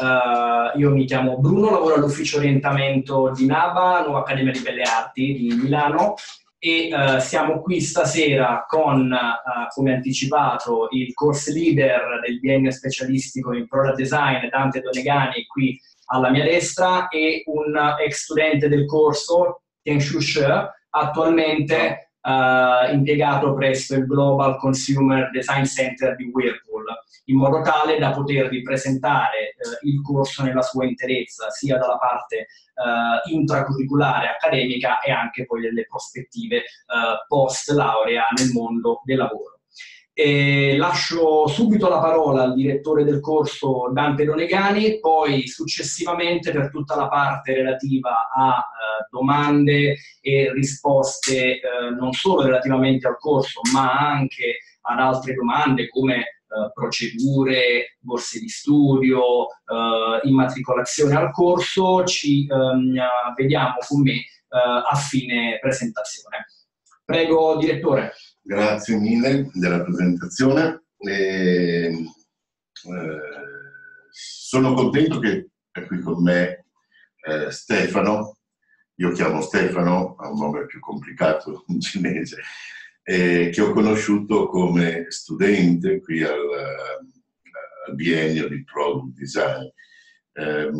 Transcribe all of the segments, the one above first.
Uh, io mi chiamo Bruno, lavoro all'ufficio orientamento di NABA, Nuova Accademia di Belle Arti di Milano e uh, siamo qui stasera con, uh, come anticipato, il course leader del biennio specialistico in product design, Dante Donegani, qui alla mia destra, e un ex studente del corso, Tianshu She, attualmente impiegato presso il Global Consumer Design Center di Whirlpool in modo tale da potervi presentare eh, il corso nella sua interezza, sia dalla parte eh, intracurriculare accademica e anche poi delle prospettive eh, post laurea nel mondo del lavoro. E lascio subito la parola al direttore del corso Dante Donegani, poi successivamente per tutta la parte relativa a eh, domande e risposte eh, non solo relativamente al corso, ma anche ad altre domande come eh, procedure, borse di studio, eh, immatricolazione al corso, ci ehm, vediamo con me eh, a fine presentazione. Prego, direttore. Grazie mille della presentazione. E, eh, sono contento che è qui con me eh, Stefano, io chiamo Stefano, ha un nome più complicato in cinese, eh, che ho conosciuto come studente qui al, al biennio di Product Design. Eh,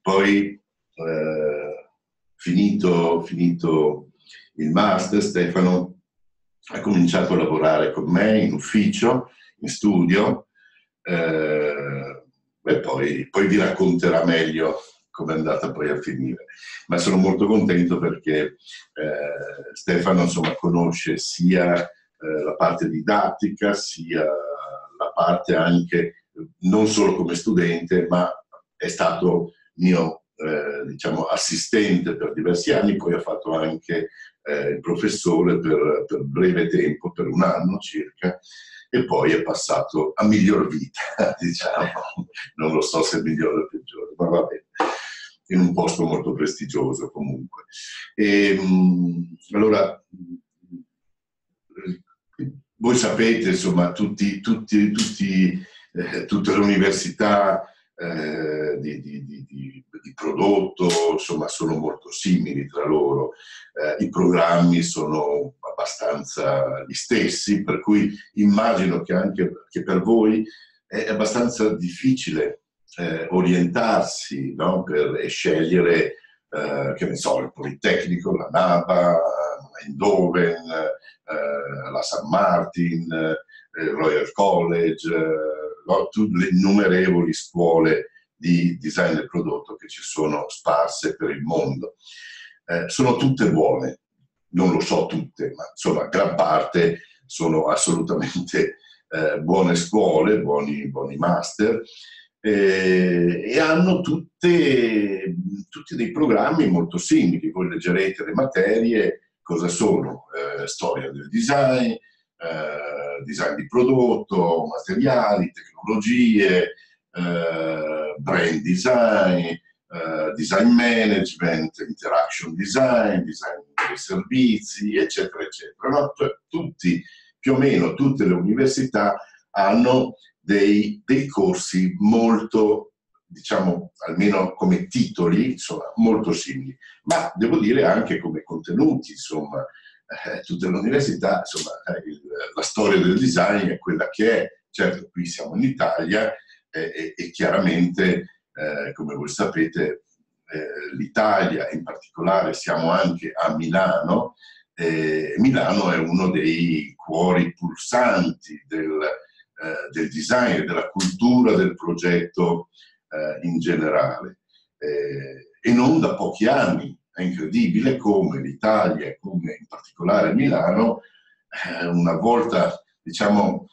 poi, eh, finito, finito il master, Stefano ha cominciato a lavorare con me in ufficio, in studio, eh, e poi, poi vi racconterà meglio come è andata poi a finire. Ma sono molto contento perché eh, Stefano insomma, conosce sia eh, la parte didattica, sia la parte anche, non solo come studente, ma è stato mio eh, diciamo, assistente per diversi anni, poi ha fatto anche eh, professore per, per breve tempo, per un anno circa, e poi è passato a miglior vita, diciamo, non lo so se migliore o peggiore, ma va bene in un posto molto prestigioso comunque. E, ehm, allora, voi sapete, insomma, tutti, tutti, tutti, eh, tutte le università eh, di, di, di, di, prodotto insomma, sono molto simili tra loro, eh, i programmi sono abbastanza gli stessi, per cui immagino che anche che per voi è abbastanza difficile eh, orientarsi no? per scegliere, eh, che ne so, il Politecnico, la NABA, Eindhoven, eh, la San Martin, il eh, Royal College, le innumerevoli scuole di design del prodotto che ci sono sparse per il mondo. Eh, sono tutte buone, non lo so tutte, ma insomma gran parte sono assolutamente eh, buone scuole, buoni, buoni master eh, e hanno tutte, tutti dei programmi molto simili. Voi leggerete le materie, cosa sono? Eh, storia del design, eh, design di prodotto, materiali, tecnologie, eh, brand design, eh, design management, interaction design, design dei servizi, eccetera, eccetera. No? Cioè, tutti, più o meno tutte le università hanno dei, dei corsi molto, diciamo, almeno come titoli, insomma, molto simili, ma devo dire anche come contenuti, insomma, eh, tutte le università, insomma, eh, il, la storia del design è quella che è, certo qui siamo in Italia eh, e, chiaramente, eh, come voi sapete, eh, l'Italia, in particolare siamo anche a Milano, eh, Milano è uno dei cuori pulsanti del, del design e della cultura del progetto in generale. E non da pochi anni. È incredibile come l'Italia come in particolare Milano, eh, una volta diciamo,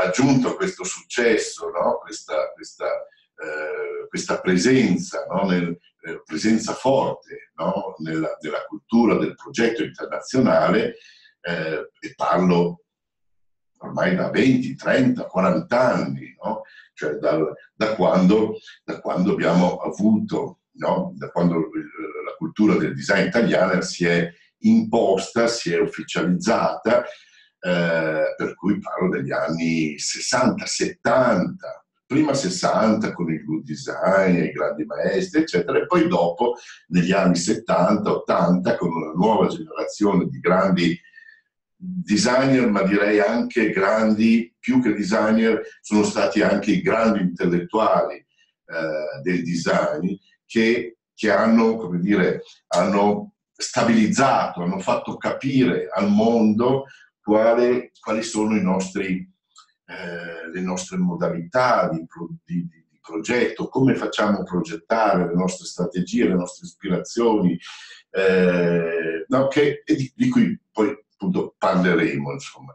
raggiunto questo successo, no? questa, questa, eh, questa, presenza, no? Nel, presenza forte no? nella, nella, cultura del progetto internazionale, eh, e parlo ormai da 20, 30, 40 anni, no? cioè dal, da, quando, da, quando, abbiamo avuto, no? da quando cultura del design italiana si è imposta, si è ufficializzata, eh, per cui parlo degli anni 60-70, prima 60 con il good design, i grandi maestri, eccetera, e poi dopo, negli anni 70, 80, con una nuova generazione di grandi designer, ma direi anche grandi, più che designer, sono stati anche i grandi intellettuali eh, del design che, che hanno, come dire, hanno stabilizzato, hanno fatto capire al mondo quale, quali sono nostri eh, le nostre modalità di, di, di, progetto, come facciamo progettare le nostre strategie, le nostre ispirazioni, eh, no, che, di, di, cui poi appunto parleremo. Insomma.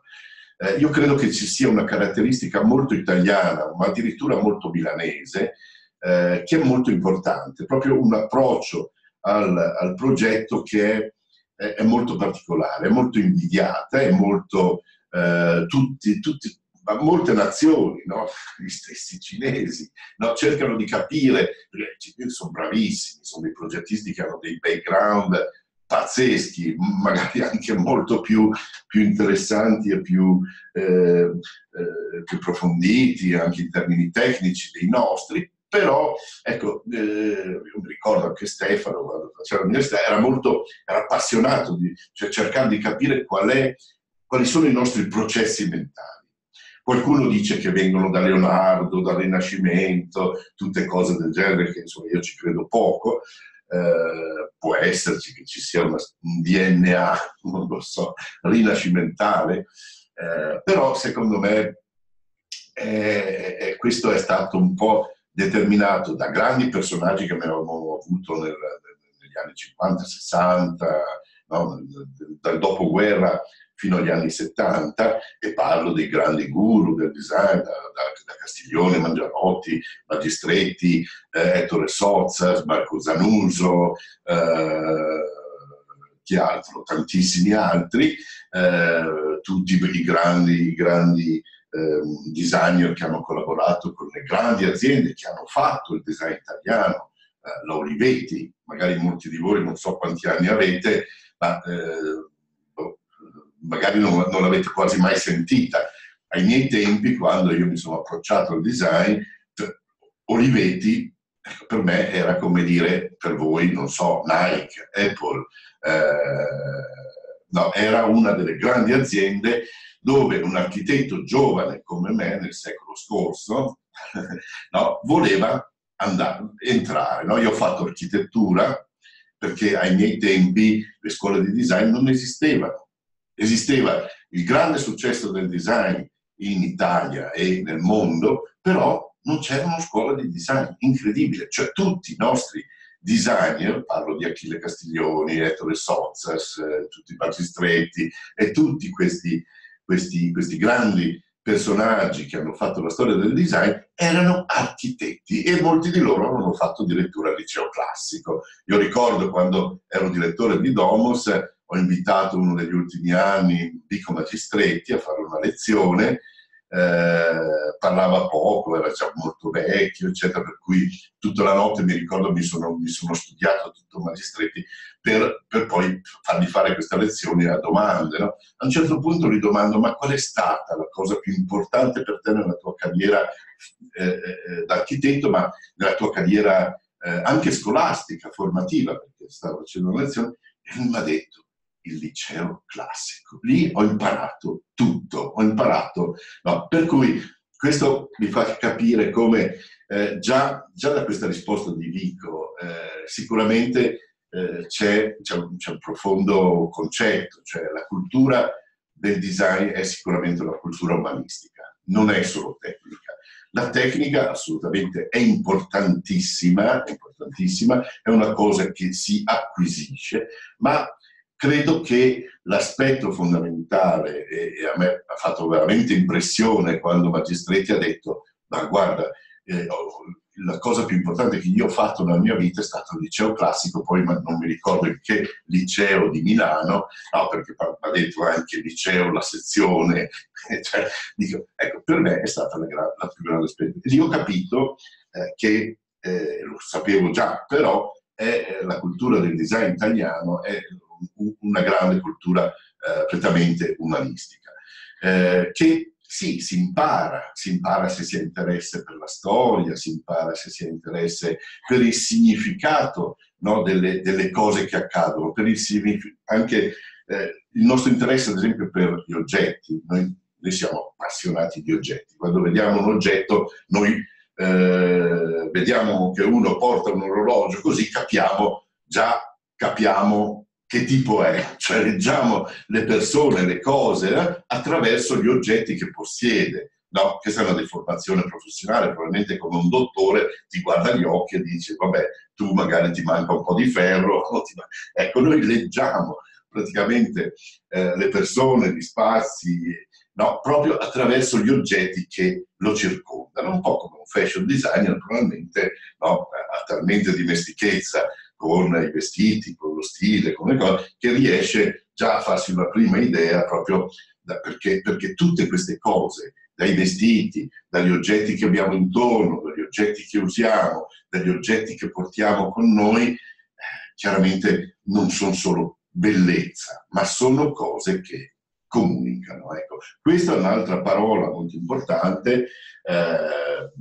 Eh, io credo che ci sia una caratteristica molto italiana, ma addirittura molto milanese, eh, che è molto importante, proprio un approccio al, al progetto che è, è, molto particolare, è molto invidiata, è molto... Eh, tutti, tutti, molte nazioni, no? gli stessi cinesi, no? cercano di capire, perché sono bravissimi, sono dei progettisti che hanno dei background pazzeschi, magari anche molto più, più interessanti e più, eh, eh, più, approfonditi anche in termini tecnici dei nostri, però ecco, eh, io mi ricordo anche Stefano quando faceva l'università, era molto era appassionato di cioè, cercare di capire qual è, quali sono i nostri processi mentali Qualcuno dice che vengono da Leonardo, dal Rinascimento, tutte cose del genere che insomma io ci credo poco. Eh, può esserci che ci sia una, un DNA, non lo so, rinascimentale, eh, però secondo me eh, questo è stato un po' determinato da grandi personaggi che abbiamo avuto nel, negli anni 50-60, no? dal dopoguerra fino agli anni 70 e parlo dei grandi guru del design, da, da, da Castiglione, Mangiarotti, Magistretti, eh, Ettore Sozzas, Marco Zanuso, eh, chi altro, tantissimi altri, eh, tutti i grandi, grandi eh, designer che hanno collaborato con le grandi aziende che hanno fatto il design italiano, eh, la Olivetti, magari molti di voi non so quanti anni avete, ma eh, magari non, non l'avete quasi mai sentita. Ai miei tempi, quando io mi sono approcciato al design, Olivetti ecco, per me era come dire per voi, non so, Nike, Apple, eh, no, era una delle grandi aziende dove un architetto giovane come me nel secolo scorso no, voleva andare, entrare. No? Io ho fatto architettura perché ai miei tempi le scuole di design non esistevano esisteva il grande successo del design in Italia e nel mondo, però non c'era una scuola di design incredibile, cioè tutti i nostri designer, parlo di Achille Castiglioni, Ettore Sozzas, eh, tutti i Magistretti e tutti questi, questi, questi grandi personaggi che hanno fatto la storia del design erano architetti e molti di loro avevano fatto addirittura il liceo classico. Io ricordo quando ero direttore di Domus, ho invitato uno degli ultimi anni Pico Magistretti a fare una lezione, eh, parlava poco, era già molto vecchio, eccetera, per cui tutta la notte mi ricordo mi sono, mi sono studiato tutto Magistretti per, per, poi fargli fare questa lezione a domande. No? A un certo punto gli domando, ma qual è stata la cosa più importante per te nella tua carriera eh, eh, d'architetto, ma nella tua carriera eh, anche scolastica, formativa, perché stavo facendo una lezione, e mi ha detto, il liceo classico. Lì ho imparato tutto, ho imparato, no? per cui questo mi fa capire come eh, già, già, da questa risposta di Vico eh, sicuramente eh, c'è, c'è, un, c'è, un, profondo concetto, cioè la cultura del design è sicuramente una cultura umanistica, non è solo tecnica. La tecnica assolutamente è importantissima, è importantissima, è una cosa che si acquisisce, ma credo che l'aspetto fondamentale, e, a me ha fatto veramente impressione quando Magistretti ha detto, ma guarda, eh, la cosa più importante che io ho fatto nella mia vita è stato il liceo classico, poi non mi ricordo in che liceo di Milano, no, perché ha detto anche il liceo, la sezione, cioè, dico, ecco, per me è stata la, la più grande esperienza. Lì ho capito eh, che, eh, lo sapevo già, però è, la cultura del design italiano è una grande cultura eh, prettamente umanistica, eh, che sì, si impara, si impara se si ha interesse per la storia, si impara se si ha interesse per il significato no, delle, delle, cose che accadono, per il anche eh, il nostro interesse ad esempio per gli oggetti. Noi, noi, siamo appassionati di oggetti. Quando vediamo un oggetto, noi eh, vediamo che uno porta un orologio, così capiamo, già capiamo che tipo è, cioè leggiamo le persone, le cose eh, attraverso gli oggetti che possiede. No, questa è una deformazione professionale, probabilmente come un dottore ti guarda gli occhi e dice vabbè, tu magari ti manca un po' di ferro. Ecco, noi leggiamo praticamente eh, le persone, gli spazi, no, proprio attraverso gli oggetti che lo circondano, un po' come un fashion designer probabilmente no, ha talmente dimestichezza con i vestiti, con lo stile, con le cose, che riesce già a farsi una prima idea proprio da, perché, perché tutte queste cose, dai vestiti, dagli oggetti che abbiamo intorno, dagli oggetti che usiamo, dagli oggetti che portiamo con noi, eh, chiaramente non sono solo bellezza, ma sono cose che comunicano. Ecco. Questa è un'altra parola molto importante, eh,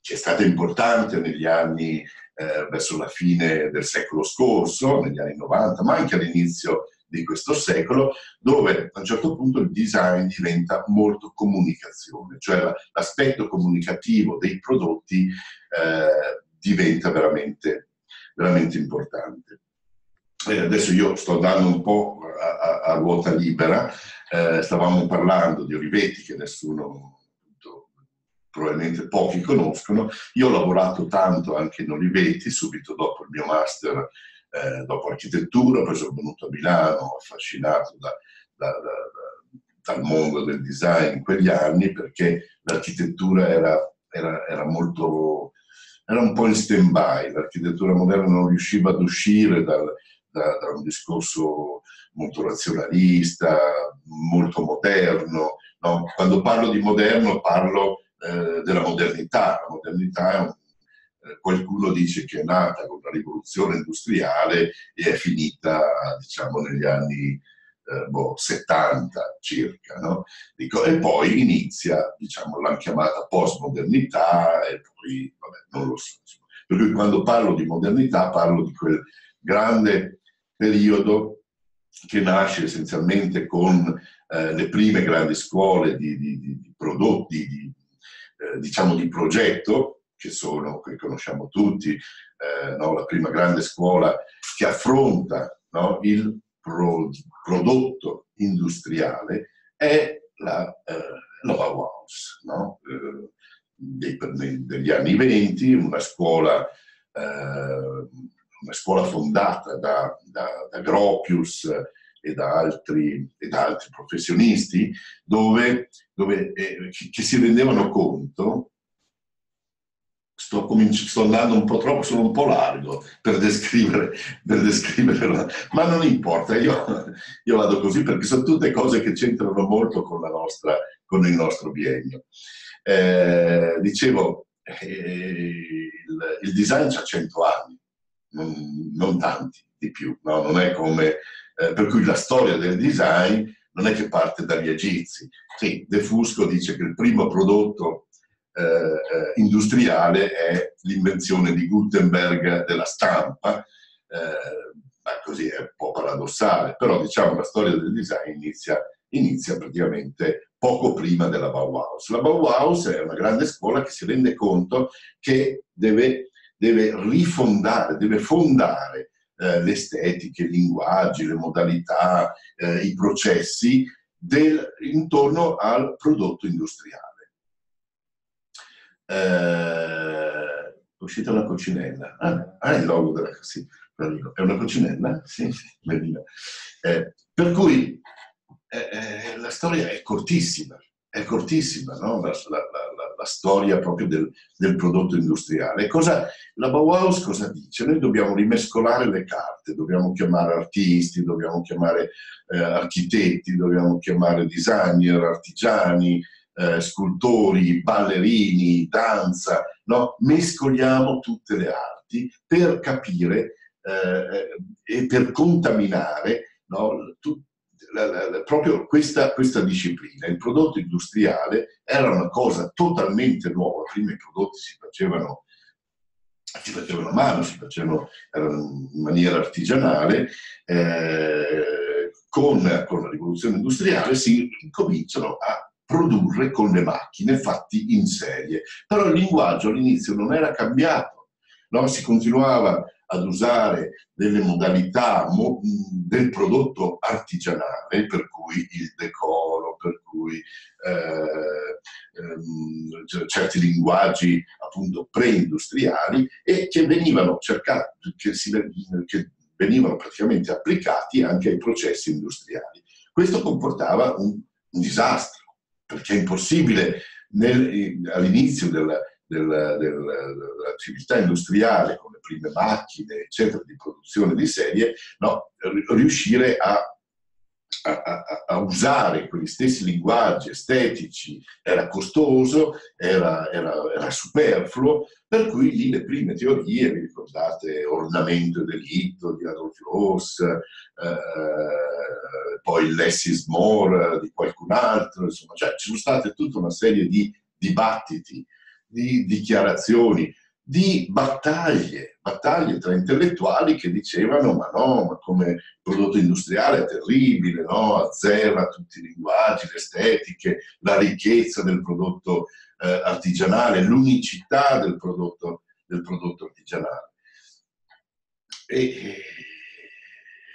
che è stata importante negli anni eh, verso la fine del secolo scorso, negli anni 90, ma anche all'inizio di questo secolo, dove a un certo punto il design diventa molto comunicazione, cioè l'aspetto comunicativo dei prodotti eh, diventa veramente, veramente importante. Eh, adesso io sto andando un po' a, a, a ruota libera, eh, stavamo parlando di Olivetti che nessuno probabilmente pochi conoscono. Io ho lavorato tanto anche in Olivetti, subito dopo il mio master, eh, dopo architettura, poi sono venuto a Milano, affascinato da, da, da, dal mondo del design in quegli anni, perché l'architettura era, era, era molto era un po' in stand-by, l'architettura moderna non riusciva ad uscire dal, da, da, un discorso molto razionalista, molto moderno. No? Quando parlo di moderno parlo eh, della modernità. La modernità un, eh, qualcuno dice che è nata con la rivoluzione industriale e è finita diciamo negli anni eh, boh, 70 circa. No? Dico, e poi inizia, diciamo, l'hanno chiamata postmodernità e poi, vabbè, non lo so. Per cui quando parlo di modernità parlo di quel grande periodo che nasce essenzialmente con eh, le prime grandi scuole di, di, di prodotti, di, eh, diciamo di progetto, che sono, che conosciamo tutti, eh, no? la prima grande scuola che affronta no? il pro, prodotto industriale, è la, eh, la Bauhaus, no? Eh, degli anni venti, una scuola, eh, una scuola fondata da, da, da Gropius, e da altri, e da altri professionisti, dove, dove eh, che si rendevano conto, sto, sto, andando un po' troppo, sono un po' largo per descrivere, per descrivere ma non importa, io, io, vado così perché sono tutte cose che c'entrano molto con, nostra, con il nostro biennio. Eh, dicevo, eh, il, il, design ha 100 anni, non, non tanti di più, no? non è come eh, per cui la storia del design non è che parte dagli egizi. Sì, De Fusco dice che il primo prodotto eh, eh, industriale è l'invenzione di Gutenberg della stampa, eh, ma così è un po' paradossale, però diciamo la storia del design inizia, inizia praticamente poco prima della Bauhaus. La Bauhaus è una grande scuola che si rende conto che deve, deve rifondare, deve fondare eh, le estetiche, i linguaggi, le modalità, eh, i processi del, intorno al prodotto industriale. Eh, uscita una coccinella. Ah, ah, il logo della sì, È una coccinella? Sì, sì. Eh, per cui eh, eh, la storia è cortissima, è cortissima, no? la, la, la, storia proprio del, del prodotto industriale. Cosa, la Bauhaus cosa dice? Noi dobbiamo rimescolare le carte, dobbiamo chiamare artisti, dobbiamo chiamare eh, architetti, dobbiamo chiamare designer, artigiani, eh, scultori, ballerini, danza, no? mescoliamo tutte le arti per capire eh, e per contaminare no? tu, la, la, proprio questa, questa, disciplina, il prodotto industriale, era una cosa totalmente nuova. Prima i prodotti si facevano, si facevano a mano, si facevano in maniera artigianale. Eh, con, con la rivoluzione industriale si incominciano a produrre con le macchine fatti in serie. Però il linguaggio all'inizio non era cambiato, no? si continuava ad usare delle modalità mo- del prodotto artigianale, per cui il decoro, per cui eh, ehm, certi linguaggi appunto pre-industriali e che venivano cercati, che, si, che venivano praticamente applicati anche ai processi industriali. Questo comportava un, un disastro, perché è impossibile all'inizio della, del, del, dell'attività industriale con le prime macchine, eccetera, di produzione di serie, no, riuscire a, a, a, a, usare quegli stessi linguaggi estetici. Era costoso, era, era, era, superfluo, per cui lì le prime teorie, vi ricordate, Ornamento e delitto di Adolf Loos, eh, poi Less is More di qualcun altro, insomma, cioè ci sono state tutta una serie di dibattiti di dichiarazioni, di battaglie, battaglie tra intellettuali che dicevano ma no, ma come prodotto industriale è terribile, no? azzera tutti i linguaggi, le estetiche, la ricchezza del prodotto eh, artigianale, l'unicità del prodotto, del prodotto artigianale. E,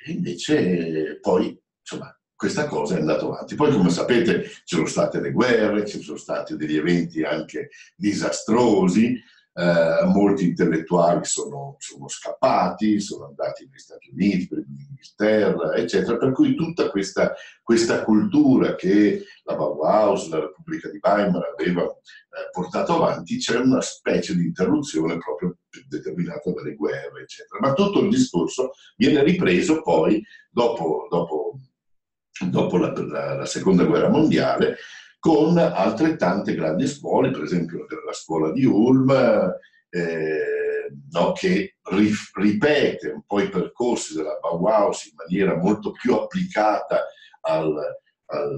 e invece poi, insomma, questa cosa è andata avanti. Poi, come sapete, ci sono state le guerre, ci sono stati degli eventi anche disastrosi, eh, molti intellettuali sono, sono, scappati, sono andati negli Stati Uniti, in Inghilterra, eccetera, per cui tutta questa, questa, cultura che la Bauhaus, la Repubblica di Weimar aveva eh, portato avanti, c'è una specie di interruzione proprio determinata dalle guerre, eccetera. Ma tutto il discorso viene ripreso poi dopo, dopo dopo la, la, la, seconda guerra mondiale, con altrettante grandi scuole, per esempio la scuola di Ulm, eh, no, che ripete un po' i percorsi della Bauhaus in maniera molto più applicata al, al,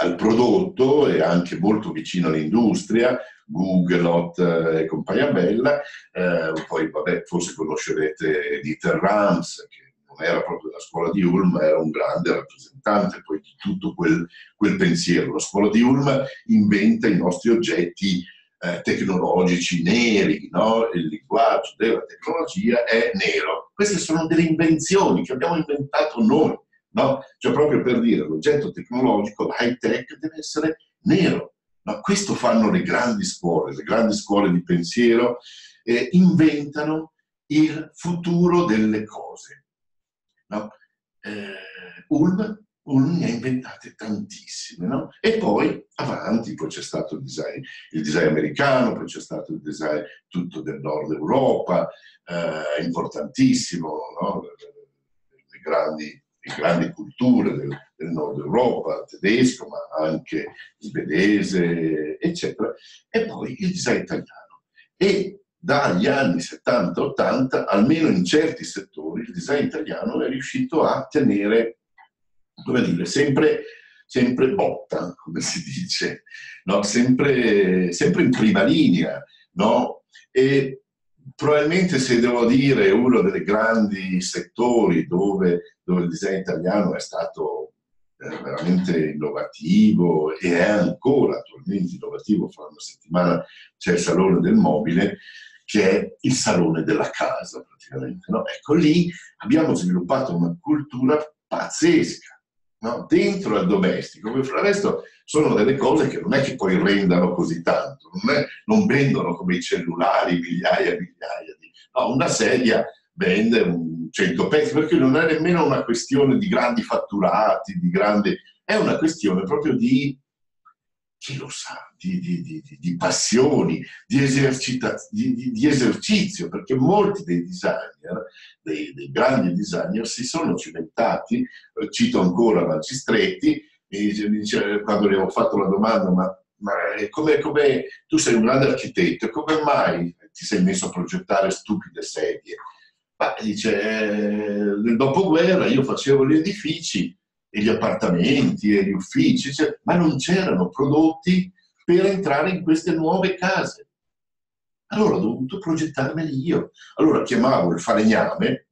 al prodotto e anche molto vicino all'industria, Googlot e compagnia bella. Eh, poi vabbè, forse conoscerete Dieter Rams, che era proprio la scuola di Ulm, era un grande rappresentante poi di tutto quel, quel pensiero. La scuola di Ulm inventa i nostri oggetti eh, tecnologici neri, no? il linguaggio della tecnologia è nero. Queste sono delle invenzioni che abbiamo inventato noi, no? cioè proprio per dire l'oggetto tecnologico, l'high tech deve essere nero. No? Questo fanno le grandi scuole, le grandi scuole di pensiero, eh, inventano il futuro delle cose. No? Eh, Ulm, Ulm ne ha inventate tantissime. No? E poi avanti, poi c'è stato il design, il design, americano, poi c'è stato il design tutto del nord Europa, eh, importantissimo, no? le, grandi, le, grandi, culture del, del nord Europa, tedesco, ma anche svedese, eccetera. E poi il design italiano. E dagli anni 70-80, almeno in certi settori, il design italiano è riuscito a tenere, come dire, sempre, sempre botta, come si dice, no? sempre, sempre, in prima linea. No? E probabilmente se devo dire uno dei grandi settori dove, dove il design italiano è stato eh, veramente innovativo e è ancora attualmente innovativo, fra una settimana c'è il Salone del Mobile, che è il salone della casa praticamente. No? Ecco, lì abbiamo sviluppato una cultura pazzesca, no? dentro al domestico, perché fra resto sono delle cose che non è che poi rendano così tanto, non, è, non vendono come i cellulari migliaia e migliaia di... No, una sedia vende un 100 pezzi, perché non è nemmeno una questione di grandi fatturati, di grandi... è una questione proprio di chi lo sa, di, di, di, di passioni, di, esercizio, perché molti dei designer, dei, dei, grandi designer, si sono cimentati, eh, cito ancora Magistretti, dice, quando gli ho fatto la domanda, ma, ma come, come, tu sei un grande architetto, come mai ti sei messo a progettare stupide sedie? Ma dice, eh, nel dopoguerra io facevo gli edifici e gli appartamenti e gli uffici, cioè, ma non c'erano prodotti per entrare in queste nuove case. Allora ho dovuto progettarmeli io. Allora chiamavo il falegname,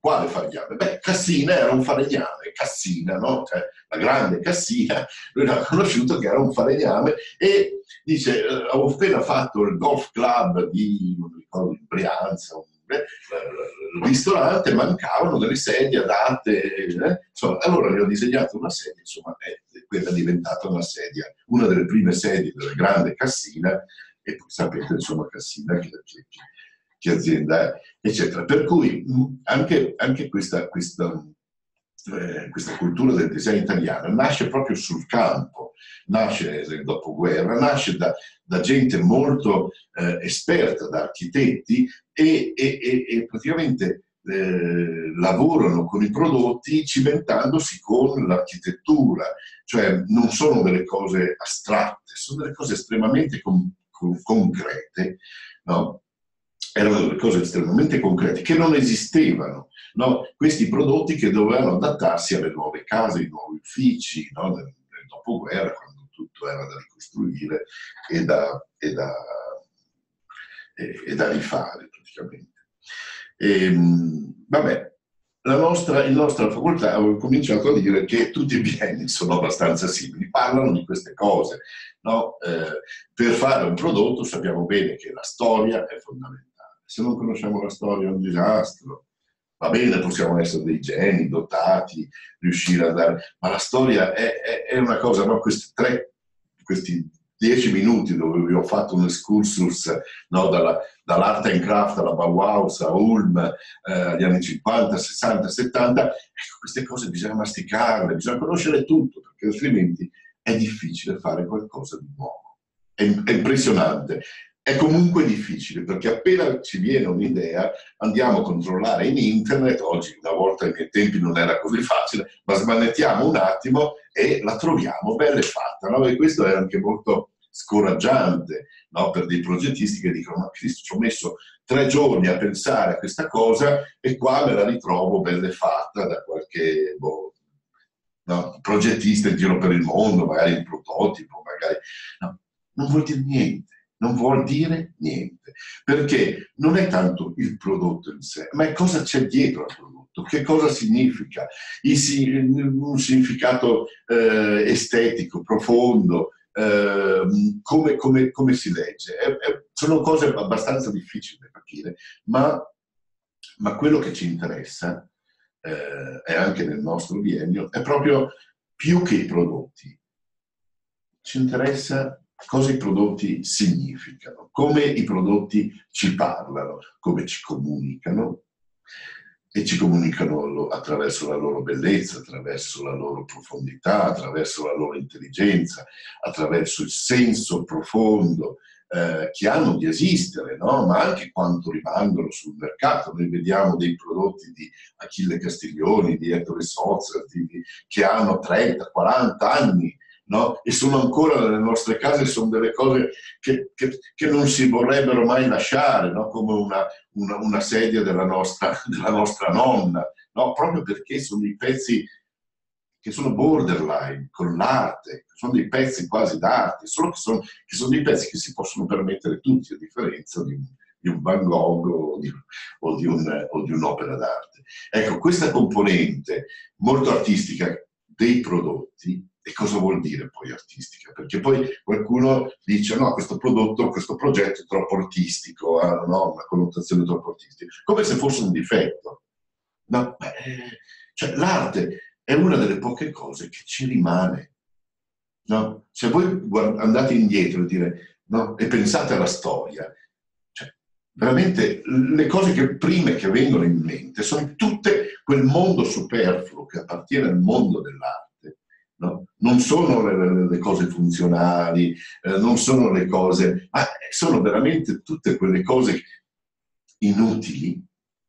quale falegname? Beh, Cassina era un falegname, Cassina, no? Cioè, la grande Cassina, lui l'ha conosciuto che era un falegname e dice, eh, avevo appena fatto il golf club di, non ricordo, di Brianza, un il ristorante mancavano delle sedie adatte. Eh? Insomma, allora gli ho disegnato una sedia, insomma, è, quella è diventata una sedia, una delle prime sedie della grande Cassina, e poi sapete, insomma, Cassina che, che, che azienda è, eccetera. Per cui anche, anche questa, questa, eh, questa cultura del design italiano nasce proprio sul campo, nasce nel dopoguerra, nasce da, da gente molto eh, esperta, da architetti e, e, e praticamente eh, lavorano con i prodotti cimentandosi con l'architettura, cioè non sono delle cose astratte, sono delle cose estremamente con, con, concrete, no? Erano delle cose estremamente concrete che non esistevano, no? questi prodotti che dovevano adattarsi alle nuove case, ai nuovi uffici no? nel, nel dopoguerra, quando tutto era da ricostruire e da, e da, e, e da rifare praticamente. E, ehm, vabbè, la nostra, in nostra facoltà avevo cominciato a dire che tutti i bienni sono abbastanza simili, parlano di queste cose. No? Eh, per fare un prodotto sappiamo bene che la storia è fondamentale. Se non conosciamo la storia è un disastro. Va bene, possiamo essere dei geni, dotati, riuscire a dare... Ma la storia è, è, è una cosa, no? questi tre, questi dieci minuti dove vi ho fatto un excursus no, dalla, dall'art and craft alla Bauhaus, a Ulm, eh, agli anni 50, 60, 70, ecco, queste cose bisogna masticarle, bisogna conoscere tutto, perché altrimenti è difficile fare qualcosa di nuovo. È, è impressionante. È comunque difficile perché appena ci viene un'idea andiamo a controllare in internet, oggi una volta ai miei tempi non era così facile, ma smanettiamo un attimo e la troviamo bella e fatta. No? E questo è anche molto scoraggiante no? per dei progettisti che dicono ma Cristo ci ho messo tre giorni a pensare a questa cosa e qua me la ritrovo bella e fatta da qualche boh, no? progettista in giro per il mondo, magari in prototipo, magari... No, non vuol dire niente non vuol dire niente, perché non è tanto il prodotto in sé, ma è cosa c'è dietro al prodotto, che cosa significa, un significato eh, estetico, profondo, eh, come, come, come, si legge. È, è, sono cose abbastanza difficili da capire, ma, ma quello che ci interessa, eh, anche nel nostro biennio, è proprio più che i prodotti. Ci interessa cosa i prodotti significano, come i prodotti ci parlano, come ci comunicano e ci comunicano attraverso la loro bellezza, attraverso la loro profondità, attraverso la loro intelligenza, attraverso il senso profondo eh, che hanno di esistere, no? ma anche quanto rimangono sul mercato. Noi vediamo dei prodotti di Achille Castiglioni, di Ettore Sozza, che hanno 30, 40 anni no? e sono ancora nelle nostre case, sono delle cose che, che, che non si vorrebbero mai lasciare, no? come una, una, una, sedia della nostra, della nostra nonna, no? proprio perché sono dei pezzi che sono borderline con l'arte, sono dei pezzi quasi d'arte, solo che sono, che sono dei pezzi che si possono permettere tutti, a differenza di di un Van Gogh o di, o, di un, o di, un'opera d'arte. Ecco, questa componente molto artistica dei prodotti e cosa vuol dire poi artistica? Perché poi qualcuno dice no, questo prodotto, questo progetto è troppo artistico, ha no, una connotazione troppo artistica, come se fosse un difetto. No, beh, cioè, l'arte è una delle poche cose che ci rimane. No? Se voi andate indietro e, dire, no, e pensate alla storia, cioè, veramente le cose che prime che vengono in mente sono tutte quel mondo superfluo che appartiene al mondo dell'arte No? Non sono le, le, cose funzionali, eh, non sono le cose, ma sono veramente tutte quelle cose inutili,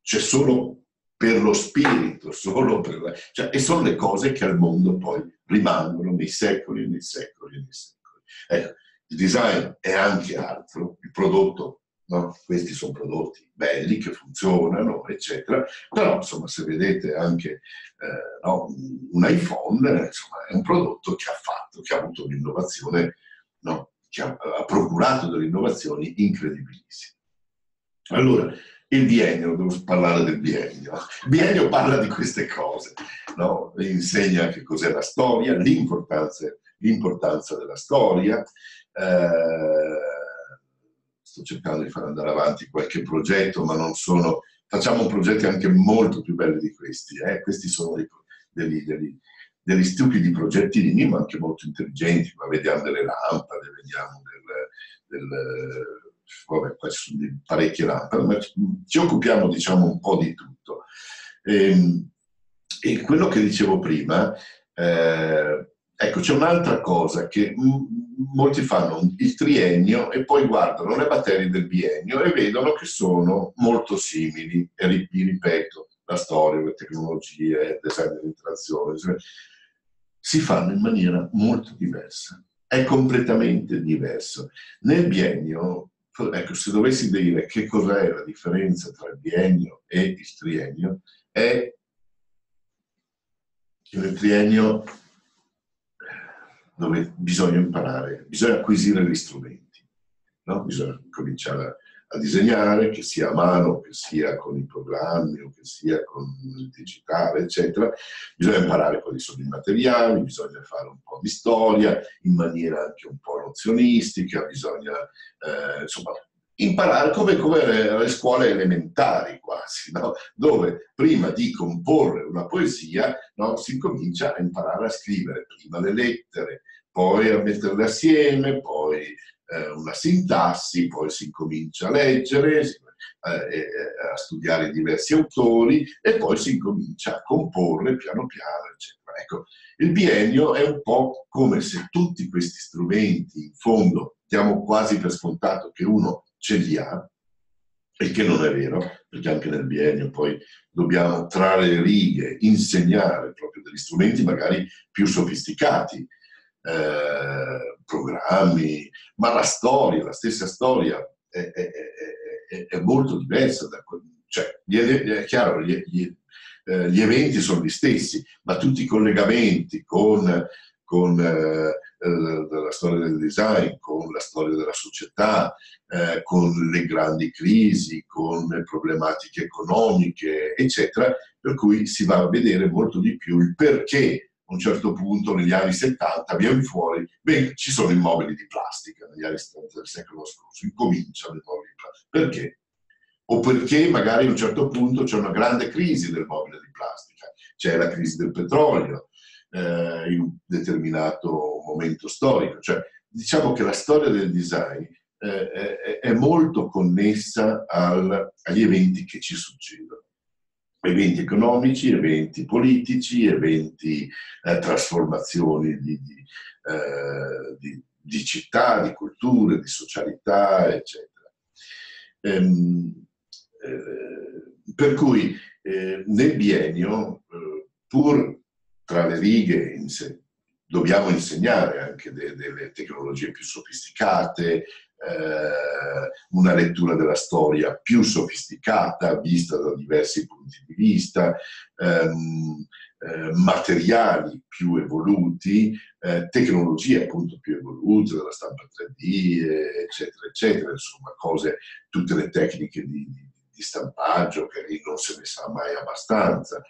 cioè solo per lo spirito, solo per cioè, e sono le cose che al mondo poi rimangono nei secoli e nei secoli e nei secoli. Ecco, il design è anche altro, il prodotto no? questi sono prodotti belli che funzionano, eccetera, però insomma se vedete anche eh, no, un iPhone insomma, è un prodotto che ha fatto, che ha avuto un'innovazione, no? che ha, ha procurato delle innovazioni incredibilissime. Allora, il biennio, devo parlare del biennio. Il biennio parla di queste cose, no? insegna che cos'è la storia, l'importanza, l'importanza della storia. Eh, sto cercando di far andare avanti qualche progetto, ma non sono... Facciamo progetti anche molto più belli di questi. Eh? Questi sono dei, degli, degli, degli, stupidi progettini, ma anche molto intelligenti, ma vediamo delle lampade, vediamo del, del vabbè, qua ci sono parecchie lampade, ma ci occupiamo diciamo un po' di tutto. E, ehm, e quello che dicevo prima, eh, ecco, c'è un'altra cosa che molti fanno il triennio e poi guardano le materie del biennio e vedono che sono molto simili. E vi ripeto, la storia, le tecnologie, il design dell'interazione, si fanno in maniera molto diversa. È completamente diverso. Nel biennio ecco, se dovessi dire che cos'è la differenza tra il biennio e il triennio, è che nel triennio dove bisogna imparare, bisogna acquisire gli strumenti, no? bisogna cominciare a a disegnare, che sia a mano, che sia con i programmi o che sia con il digitale, eccetera. Bisogna imparare quali sono i materiali, bisogna fare un po' di storia in maniera anche un po' nozionistica, bisogna eh, insomma imparare come, come le, le, scuole elementari quasi, no? dove prima di comporre una poesia no, si comincia a imparare a scrivere prima le lettere, poi a metterle assieme, poi eh, una sintassi, poi si comincia a leggere, eh, a studiare diversi autori e poi si comincia a comporre piano piano, eccetera. Ecco, il biennio è un po' come se tutti questi strumenti, in fondo, diamo quasi per scontato che uno ce li ha, il che non è vero, perché anche nel biennio poi dobbiamo tra le righe insegnare proprio degli strumenti magari più sofisticati, eh, programmi, ma la storia, la stessa storia è, è, è, è molto diversa. Da, cioè, è chiaro, gli, gli, eh, gli, eventi sono gli stessi, ma tutti i collegamenti con, con eh, la storia del design, con la storia della società, eh, con le grandi crisi, con le problematiche economiche, eccetera, per cui si va a vedere molto di più il perché a un certo punto, negli anni 70, viene fuori, beh, ci sono immobili di plastica negli anni 70 del secolo scorso, incominciano i mobili di plastica. Perché? O perché magari a un certo punto c'è una grande crisi del mobile di plastica, c'è la crisi del petrolio eh, in un determinato momento storico. Cioè, diciamo che la storia del design eh, è, molto connessa al, agli eventi che ci succedono eventi economici, eventi politici, eventi eh, trasformazioni di, di, eh, di, di, città, di culture, di socialità, eccetera. Ehm, eh, per cui eh, nel biennio, pur tra le righe, inse- dobbiamo insegnare anche de- delle tecnologie più sofisticate, eh, una lettura della storia più sofisticata, vista da diversi punti di vista, ehm, eh, materiali più evoluti, eh, tecnologie appunto più evolute, della stampa 3D, eccetera, eccetera, insomma, cose, tutte le tecniche di, di, di stampaggio che lì non se ne sa mai abbastanza,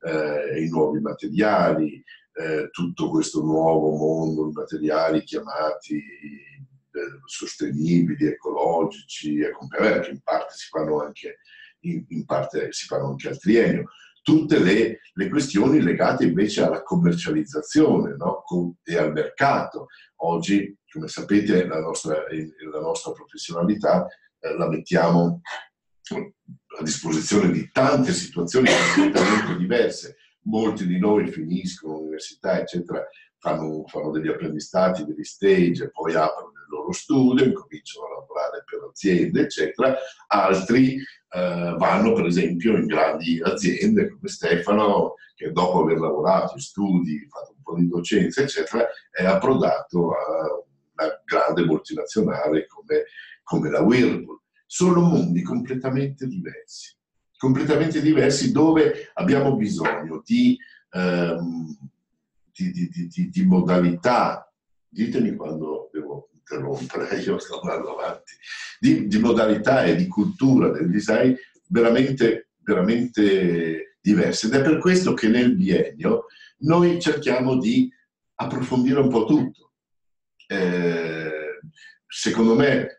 eh, i nuovi materiali, eh, tutto questo nuovo mondo di materiali chiamati sostenibili, ecologici, e che in parte si fanno anche, in, in parte si fanno anche al triennio. Tutte le, le, questioni legate invece alla commercializzazione no? e al mercato. Oggi, come sapete, la nostra, la nostra professionalità eh, la mettiamo a disposizione di tante situazioni completamente diverse. Molti di noi finiscono l'università, eccetera, fanno, fanno, degli apprendistati, degli stage, poi aprono loro studio, incominciano a lavorare per aziende, eccetera. Altri eh, vanno, per esempio, in grandi aziende come Stefano, che dopo aver lavorato studi, fatto un po' di docenza, eccetera, è approdato a una grande multinazionale come, come la Whirlpool. Sono mondi completamente diversi, completamente diversi dove abbiamo bisogno di, ehm, di, di, di modalità, ditemi quando devo interrompere, io sto andando avanti, di, modalità e di cultura del design veramente, veramente diverse. Ed è per questo che nel biennio noi cerchiamo di approfondire un po' tutto. Eh, secondo me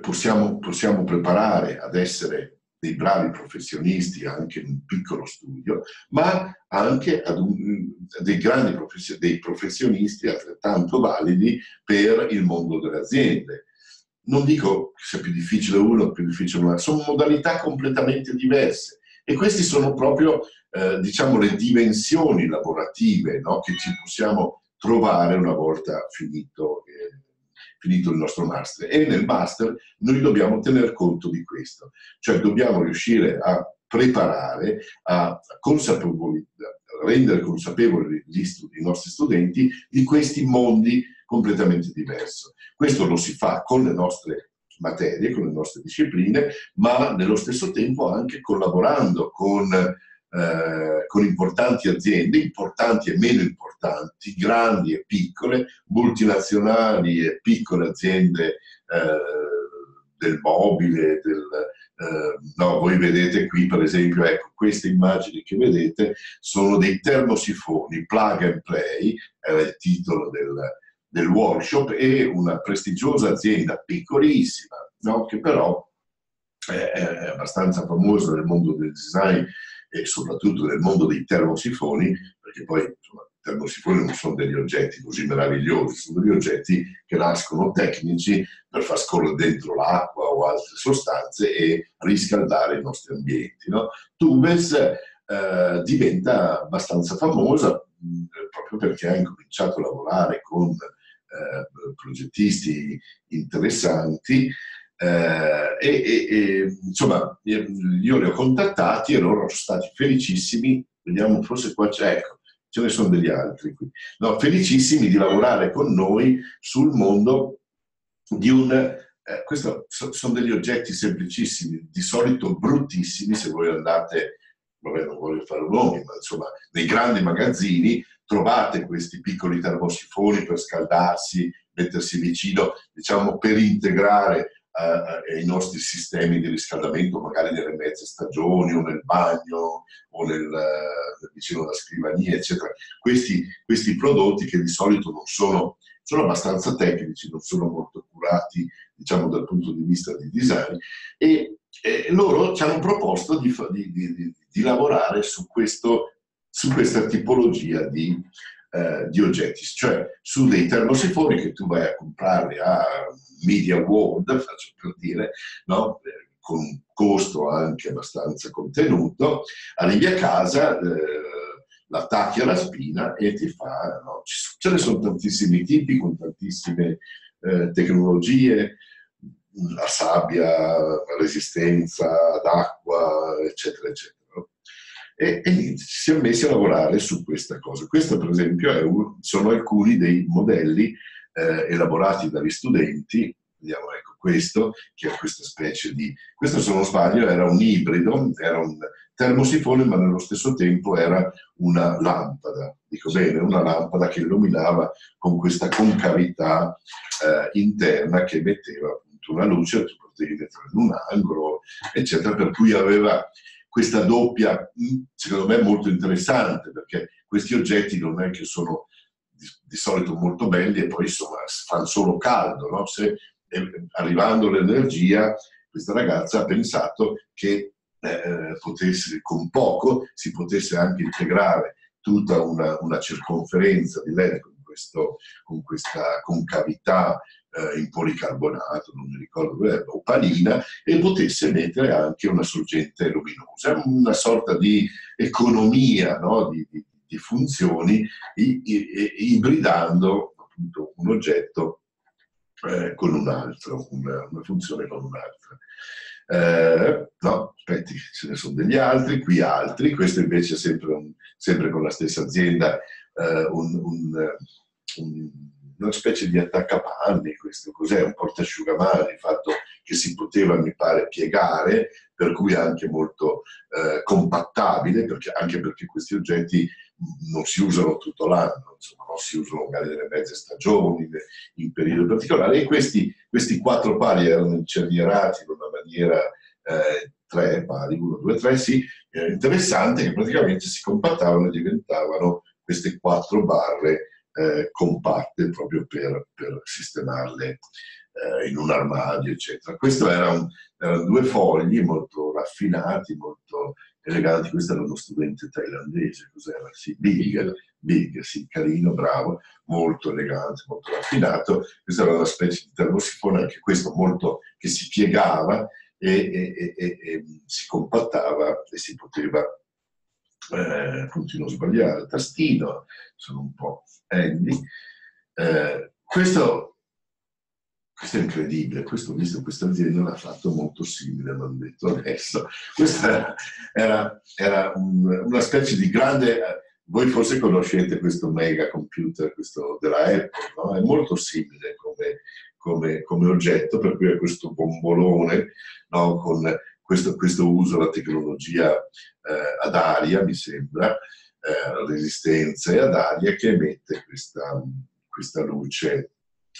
possiamo, possiamo preparare ad essere dei bravi professionisti anche in un piccolo studio, ma anche ad un, dei grandi profession, dei professionisti altrettanto validi per il mondo delle aziende. Non dico che sia più difficile uno o più difficile uno, sono modalità completamente diverse e queste sono proprio eh, diciamo, le dimensioni lavorative no? che ci possiamo trovare una volta finito, eh, finito il nostro master. E nel master noi dobbiamo tener conto di questo, cioè dobbiamo riuscire a preparare, a rendere consapevoli i nostri studenti di questi mondi completamente diversi. Questo lo si fa con le nostre materie, con le nostre discipline, ma nello stesso tempo anche collaborando con, eh, con importanti aziende, importanti e meno importanti, grandi e piccole, multinazionali e piccole aziende eh, del mobile, del, Uh, no, voi vedete qui per esempio, ecco, queste immagini che vedete sono dei termosifoni plug and play, è il titolo del, del workshop e una prestigiosa azienda piccolissima, no? che però è, abbastanza famosa nel mondo del design e soprattutto nel mondo dei termosifoni, perché poi insomma, i termosifoni non sono degli oggetti così meravigliosi, sono degli oggetti che nascono tecnici per far scorrere dentro l'acqua o altre sostanze e riscaldare i nostri ambienti. No? Tubes eh, diventa abbastanza famosa mh, proprio perché ha incominciato a lavorare con eh, progettisti interessanti eh, e, e, insomma io li ho contattati e loro sono stati felicissimi, vediamo forse qua c'è, ecco, ce ne sono degli altri qui, no, felicissimi di lavorare con noi sul mondo di un... Eh, questi sono degli oggetti semplicissimi, di solito bruttissimi se voi andate, vabbè non voglio fare nomi, ma insomma nei grandi magazzini trovate questi piccoli termosifoni per scaldarsi, mettersi vicino, diciamo per integrare eh, i nostri sistemi di riscaldamento, magari nelle mezze stagioni o nel bagno o nel, eh, vicino alla scrivania, eccetera. Questi, questi prodotti che di solito non sono, sono abbastanza tecnici, non sono molto curati, diciamo, dal punto di vista di design, e, e loro ci hanno proposto di, di, di, di lavorare su questo su questa tipologia di, eh, di, cioè su dei termosifoni che tu vai a comprare a Media World, faccio per dire, no? con un costo anche abbastanza contenuto, arrivi a casa, eh, l'attacchi alla spina e ti fa, no? ce ne sono tantissimi tipi con tantissime eh, tecnologie, la sabbia, la resistenza ad acqua, eccetera, eccetera e, e ci siamo messi a lavorare su questa cosa. Questo per esempio un, sono alcuni dei modelli eh, elaborati dagli studenti, vediamo ecco questo, che è questa specie di... questo se non sbaglio era un ibrido, era un termosifone ma nello stesso tempo era una lampada, dico bene, una lampada che illuminava con questa concavità eh, interna che metteva appunto una luce, tu potevi mettere in un angolo, eccetera, per cui aveva questa doppia, secondo me, molto interessante, perché questi oggetti non è che sono di, di solito molto belli e poi insomma fanno solo caldo, no? Se, eh, arrivando l'energia, questa ragazza ha pensato che eh, potesse, con poco si potesse anche integrare tutta una, una circonferenza di LED con, questo, con questa concavità eh, in policarbonato, non mi ricordo dove o panina, e potesse mettere anche una sorgente luminosa, una sorta di economia no? di, di, di, funzioni, i, i, ibridando appunto un oggetto eh, con un altro, una, una, funzione con un'altra. Eh, no, aspetti, ce ne sono degli altri, qui altri, questo invece è sempre, un, sempre con la stessa azienda, eh, un, un, un una specie di attaccapanni, questo cos'è? Un portasciugamani fatto che si poteva, mi pare, piegare, per cui anche molto eh, compattabile, perché, anche perché questi oggetti non si usano tutto l'anno, insomma, non si usano magari nelle mezze stagioni, in periodi particolari, e questi, questi quattro pali erano incernierati in una maniera eh, tre pali, uno, due, tre, sì, eh, interessante che praticamente si compattavano e diventavano queste quattro barre eh, compatte proprio per, per sistemarle eh, in un armadio, eccetera. Questo era un, erano due fogli molto raffinati, molto eleganti. Questo era uno studente thailandese, cos'era? Sì, Big, Big, sì, carino, bravo, molto elegante, molto raffinato. Questa era una specie di termosifone, anche questo molto che si piegava e, e, e, e si compattava e si poteva eh, continuo a sbagliare, tastino, sono un po' Andy. Eh, questo, questo, è incredibile, questo visto questa azienda l'ha fatto molto simile, mi hanno detto adesso. Questa era, era un, una specie di grande... Voi forse conoscete questo mega computer, questo della Apple, no? è molto simile come, come, come, oggetto, per cui è questo bombolone no? con questo, questo, uso della tecnologia eh, ad aria, mi sembra, eh, resistenze ad aria che emette questa, questa luce.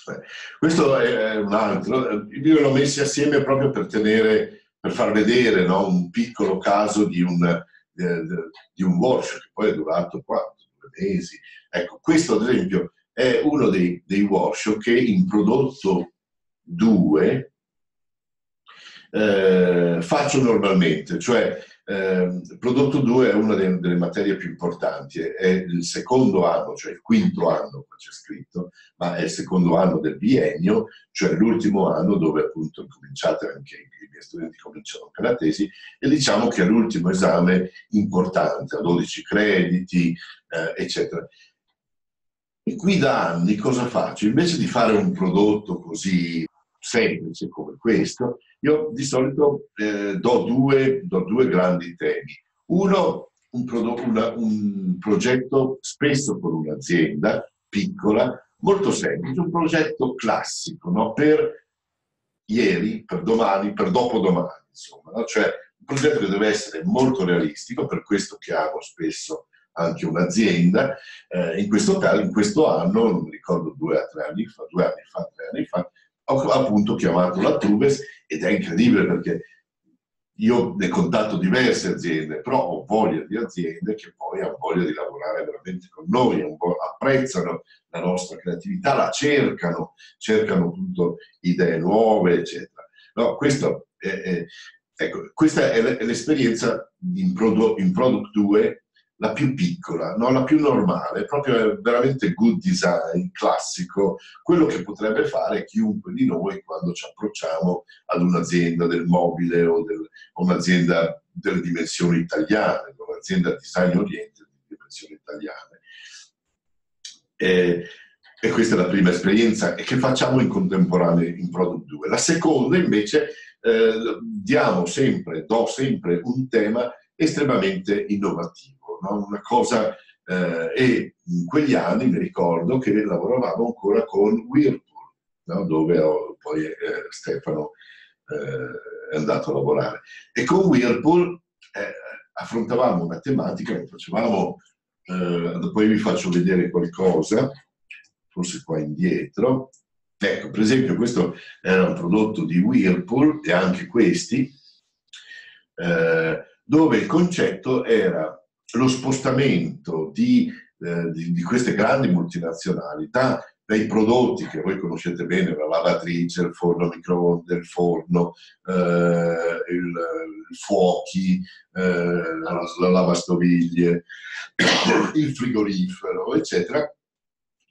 Eh, questo è un altro, io l'ho messi assieme proprio per tenere, per far vedere no? un piccolo caso di un, eh, di un workshop che poi è durato? Due mesi. Ecco, questo ad esempio è uno dei, dei workshop che in prodotto 2 eh, faccio normalmente, cioè eh, prodotto 2 è una delle, delle, materie più importanti, è il secondo anno, cioè il quinto anno, c'è scritto, ma è il secondo anno del biennio, cioè l'ultimo anno dove appunto cominciate anche i miei studenti cominciano per la tesi e diciamo che è l'ultimo esame importante, a 12 crediti, eh, eccetera. E qui da anni cosa faccio? Invece di fare un prodotto così semplice come questo, io di solito eh, do, due, do, due, grandi temi. Uno, un, prodotto, una, un progetto spesso con un'azienda piccola, molto semplice, un progetto classico, no? per ieri, per domani, per dopodomani, insomma, no? cioè un progetto che deve essere molto realistico, per questo chiamo spesso anche un'azienda. Eh, in questo in questo anno, non mi ricordo due o tre anni fa, due anni fa, tre anni fa, ho appunto chiamato la Truves ed è incredibile perché io ne contatto diverse aziende, però ho voglia di aziende che poi hanno voglia di lavorare veramente con noi, apprezzano la nostra creatività, la cercano, cercano appunto idee nuove, eccetera. No, questo è, è, ecco, questa è l'esperienza in, Produ- in Product 2 la più piccola, no? la più normale, proprio veramente good design, classico, quello che potrebbe fare chiunque di noi quando ci approcciamo ad un'azienda del mobile o, del, un'azienda delle dimensioni italiane, un'azienda design oriented di dimensioni italiane. E, e questa è la prima esperienza e che facciamo in contemporanea in Product 2. La seconda invece eh, diamo sempre, do sempre un tema estremamente innovativo no? una cosa, eh, e in quegli anni mi ricordo che lavoravamo ancora con Whirlpool, no? dove ho, poi eh, Stefano eh, è andato a lavorare. E con Whirlpool eh, affrontavamo una tematica facevamo, eh, poi vi faccio vedere qualcosa, forse qua indietro. Ecco, per esempio questo era un prodotto di Whirlpool e anche questi, eh, dove il concetto era lo spostamento di, eh, di, di queste grandi multinazionali da, dai prodotti che voi conoscete bene, la lavatrice, il forno microonde, il forno, eh, il, il, fuochi, eh, la, la lavastoviglie, il frigorifero, eccetera,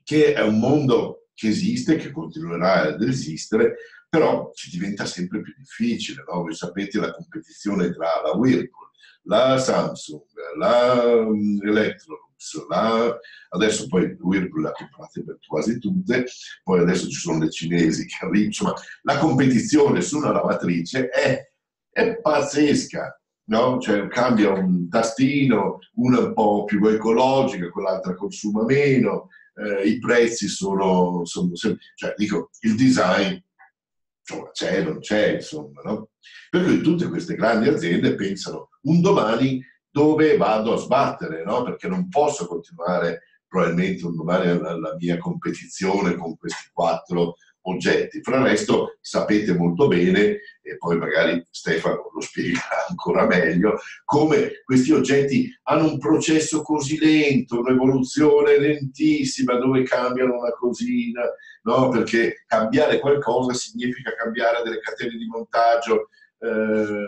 che è un mondo che esiste, che continuerà ad esistere, però ci diventa sempre più difficile. No? Voi sapete la competizione tra la Whirlpool la Samsung, la um, Electrolux, la... adesso poi Whirlpool le ha comprate per quasi tutte, poi adesso ci sono le cinesi che arrivano, insomma la competizione su una lavatrice è, è pazzesca. No? Cioè, cambia un tastino, una un po' più ecologica, quell'altra consuma meno, eh, i prezzi sono, sono cioè, dico, il design insomma, c'è, non c'è, insomma, no? Per cui tutte queste grandi aziende pensano un domani dove vado a sbattere, no? Perché non posso continuare probabilmente un domani la, mia competizione con questi quattro oggetti. Fra il resto sapete molto bene, e poi magari Stefano lo spiegherà ancora meglio, come questi oggetti hanno un processo così lento, un'evoluzione lentissima dove cambiano una cosina, no? perché cambiare qualcosa significa cambiare delle catene di montaggio eh,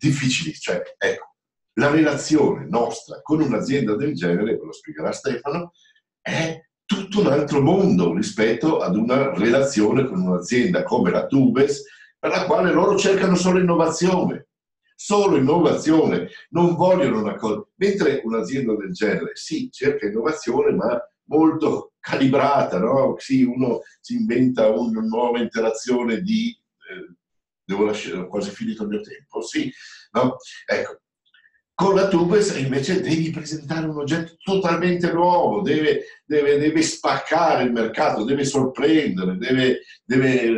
difficili. Cioè, ecco, la relazione nostra con un'azienda del genere, ve lo spiegherà Stefano, è tutto un altro mondo rispetto ad una relazione con un'azienda come la Tubes, per la quale loro cercano solo innovazione. Solo innovazione, non vogliono una cosa. Mentre un'azienda del genere, sì, cerca innovazione, ma molto calibrata, no? Sì, uno si inventa una nuova interazione di... Eh, devo lasciare, ho quasi finito il mio tempo, sì, no? Ecco, con la Tubes invece devi presentare un oggetto totalmente nuovo, deve, deve, deve spaccare il mercato, deve sorprendere, deve, deve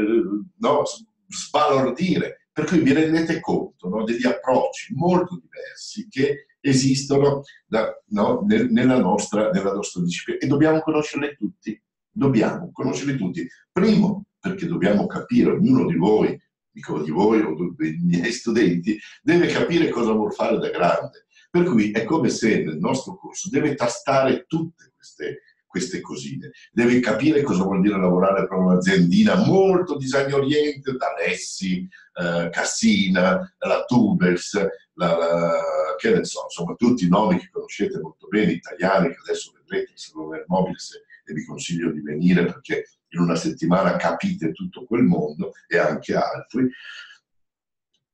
no, sbalordire. Per cui vi rendete conto no, degli approcci molto diversi che esistono da, no, nel, nella, nostra, nella nostra disciplina e dobbiamo conoscerli tutti. Dobbiamo conoscerli tutti. Primo, perché dobbiamo capire, ognuno di voi dico di voi o dei miei studenti, deve capire cosa vuol fare da grande. Per cui è come se nel nostro corso deve tastare tutte queste, queste cosine, deve capire cosa vuol dire lavorare per un'aziendina molto design oriented, da Lessi, eh, Cassina, la Tubers, la, la, che ne so, insomma tutti i nomi che conoscete molto bene, italiani, che adesso vedrete il Salone Mobile e vi consiglio di venire perché in una settimana capite tutto quel mondo e anche altri.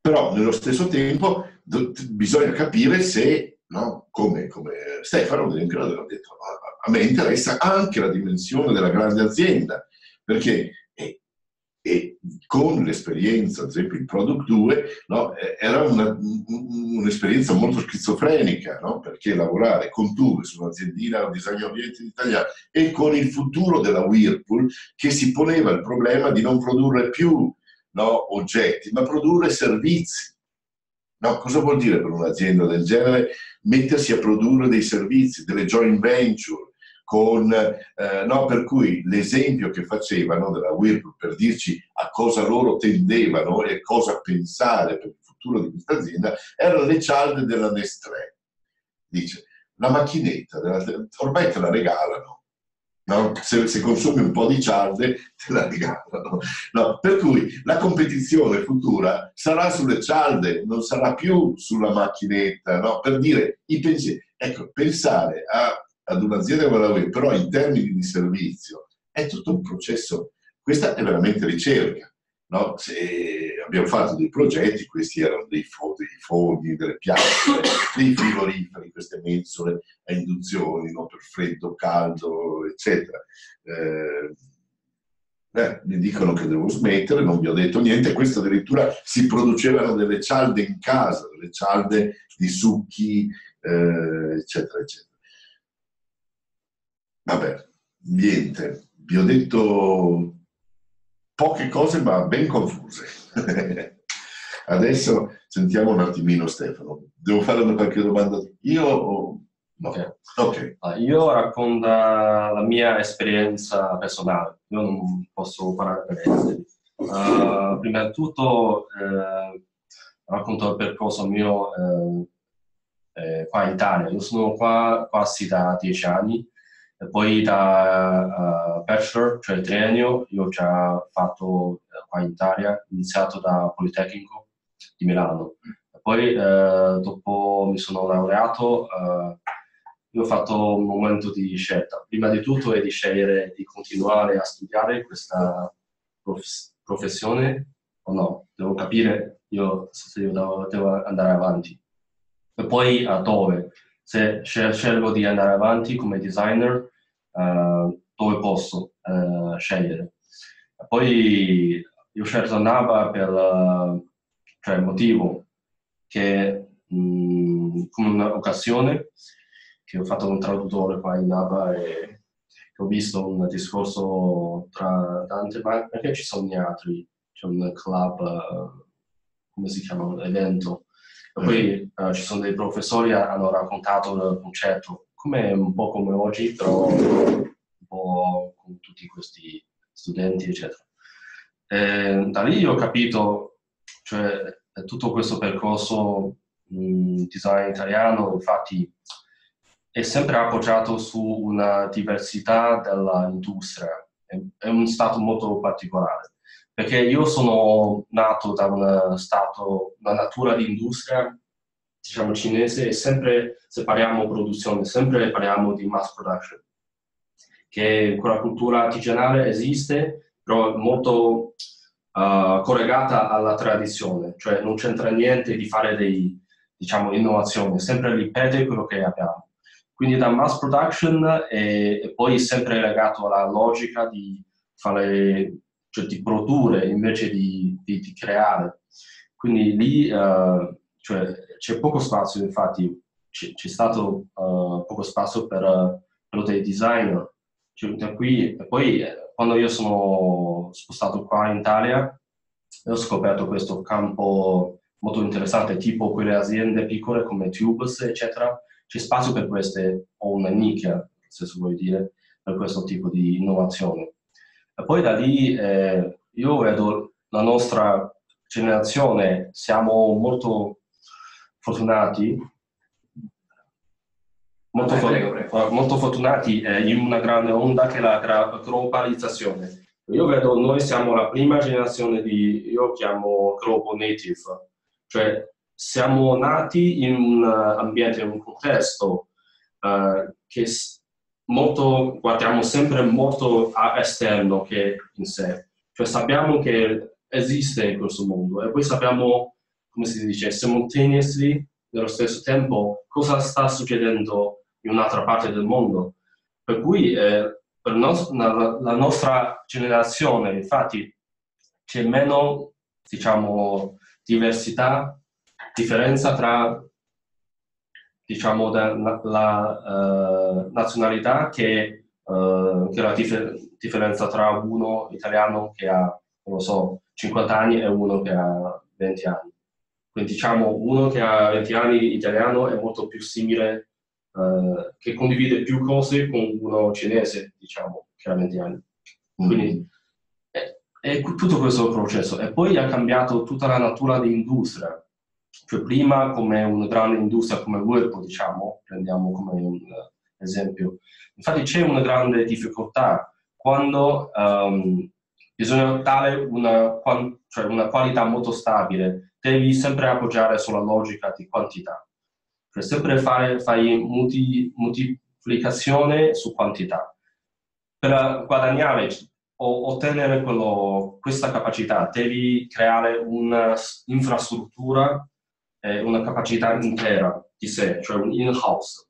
Però nello stesso tempo bisogna capire se, no, come, come, Stefano ad ha detto, a me interessa anche la dimensione della grande azienda, perché e con l'esperienza, ad esempio in Product 2, no, era una, un'esperienza molto schizofrenica, no? perché lavorare con Tube su un'aziendina un design oriente italiana e con il futuro della Whirlpool che si poneva il problema di non produrre più no, oggetti, ma produrre servizi. cosa vuol dire per un'azienda del genere mettersi a produrre dei servizi, delle joint venture? Con, eh, no, per cui l'esempio che facevano della Whirlpool per dirci a cosa loro tendevano e cosa pensare per il futuro di questa azienda erano le cialde della Nestlé. Dice, la macchinetta, ormai te la regalano, no? se, se, consumi un po' di cialde te la regalano. No? Per cui la competizione futura sarà sulle cialde, non sarà più sulla macchinetta, no? per dire i pensieri. Ecco, pensare a ad un'azienda come la UE, però in termini di servizio è tutto un processo, questa è veramente ricerca. No? abbiamo fatto dei progetti, questi erano dei fogni delle piastre, dei frigoriferi, queste mensole a induzioni no? per freddo, caldo, eccetera. Eh, eh, mi dicono che devo smettere, non vi ho detto niente, questo addirittura si producevano delle cialde in casa, delle cialde di succhi, eh, eccetera, eccetera. Vabbè, niente, vi ho detto poche cose ma ben confuse. Adesso sentiamo un attimino Stefano. Devo fare una qualche domanda io no? Okay. okay. Ah, io racconto la mia esperienza personale, io non posso parlare per altri. Uh, prima di tutto eh, racconto il percorso mio eh, eh, qua in Italia. Io sono qua quasi da dieci anni poi da uh, bachelor, cioè triennio, io ho già fatto uh, qua in Italia, iniziato da Politecnico di Milano. E poi uh, dopo mi sono laureato, io ho fatto un momento di scelta. Prima di tutto è di scegliere di continuare a studiare questa prof- professione o no. Devo capire io se io devo, devo andare avanti. E poi a dove se scelgo di andare avanti come designer, uh, dove posso uh, scegliere. Poi io ho scelto Naba per uh, cioè, il motivo che mh, come un'occasione che ho fatto un traduttore qua in Naba e ho visto un discorso tra tante, ma anche ci sono gli altri c'è un club, uh, come si chiama, evento. E poi uh, ci sono dei professori che hanno raccontato il concetto, come, un po' come oggi, però un po' con tutti questi studenti, eccetera. E da lì ho capito, cioè, tutto questo percorso mh, design italiano, infatti, è sempre appoggiato su una diversità dell'industria. È, un stato molto particolare, perché io sono nato da uno stato, una natura di industria, diciamo cinese, e sempre se parliamo produzione, sempre parliamo di mass production, che quella cultura artigianale esiste, però molto uh, collegata alla tradizione, cioè non c'entra niente di fare dei, diciamo, innovazioni, sempre ripete quello che abbiamo. Quindi da mass production e, e poi sempre legato alla logica di fare, cioè di produrre invece di, di, di creare. Quindi lì uh, cioè, c'è poco spazio, infatti c'è, c'è stato uh, poco spazio per, per dei designer. Cioè, qui, e poi quando io sono spostato qua in Italia ho scoperto questo campo molto interessante, tipo quelle aziende piccole come Tubes, eccetera, c'è spazio per queste, o una nicchia, se si vuoi dire, per questo tipo di innovazione. E poi da lì eh, io vedo la nostra generazione, siamo molto fortunati, molto, for- prego, prego. molto fortunati eh, in una grande onda che è la globalizzazione. Io vedo, noi siamo la prima generazione di, io chiamo global native, cioè siamo nati in un ambiente, in un contesto uh, che molto, guardiamo sempre molto a esterno che in sé. Cioè sappiamo che esiste in questo mondo e poi sappiamo, come si dice, simultaneously, nello stesso tempo, cosa sta succedendo in un'altra parte del mondo. Per cui eh, per nos- la, la nostra generazione, infatti, c'è meno, diciamo, diversità differenza tra diciamo, la, la uh, nazionalità che, uh, che la differ- differenza tra uno italiano che ha, non lo so, 50 anni e uno che ha 20 anni. Diciamo uno che ha 20 anni italiano è molto più simile, uh, che condivide più cose con uno cinese, diciamo, che ha 20 anni. Quindi mm. è, è tutto questo processo. E poi ha cambiato tutta la natura dell'industria cioè prima come una grande industria come Whirlpool, diciamo, prendiamo come un esempio. Infatti c'è una grande difficoltà quando um, bisogna dare una, cioè una, qualità molto stabile, devi sempre appoggiare sulla logica di quantità. Cioè sempre fare, fai multi, moltiplicazione su quantità. Per guadagnare o ottenere quello, questa capacità devi creare un'infrastruttura eh, una capacità intera di sé, cioè un in-house.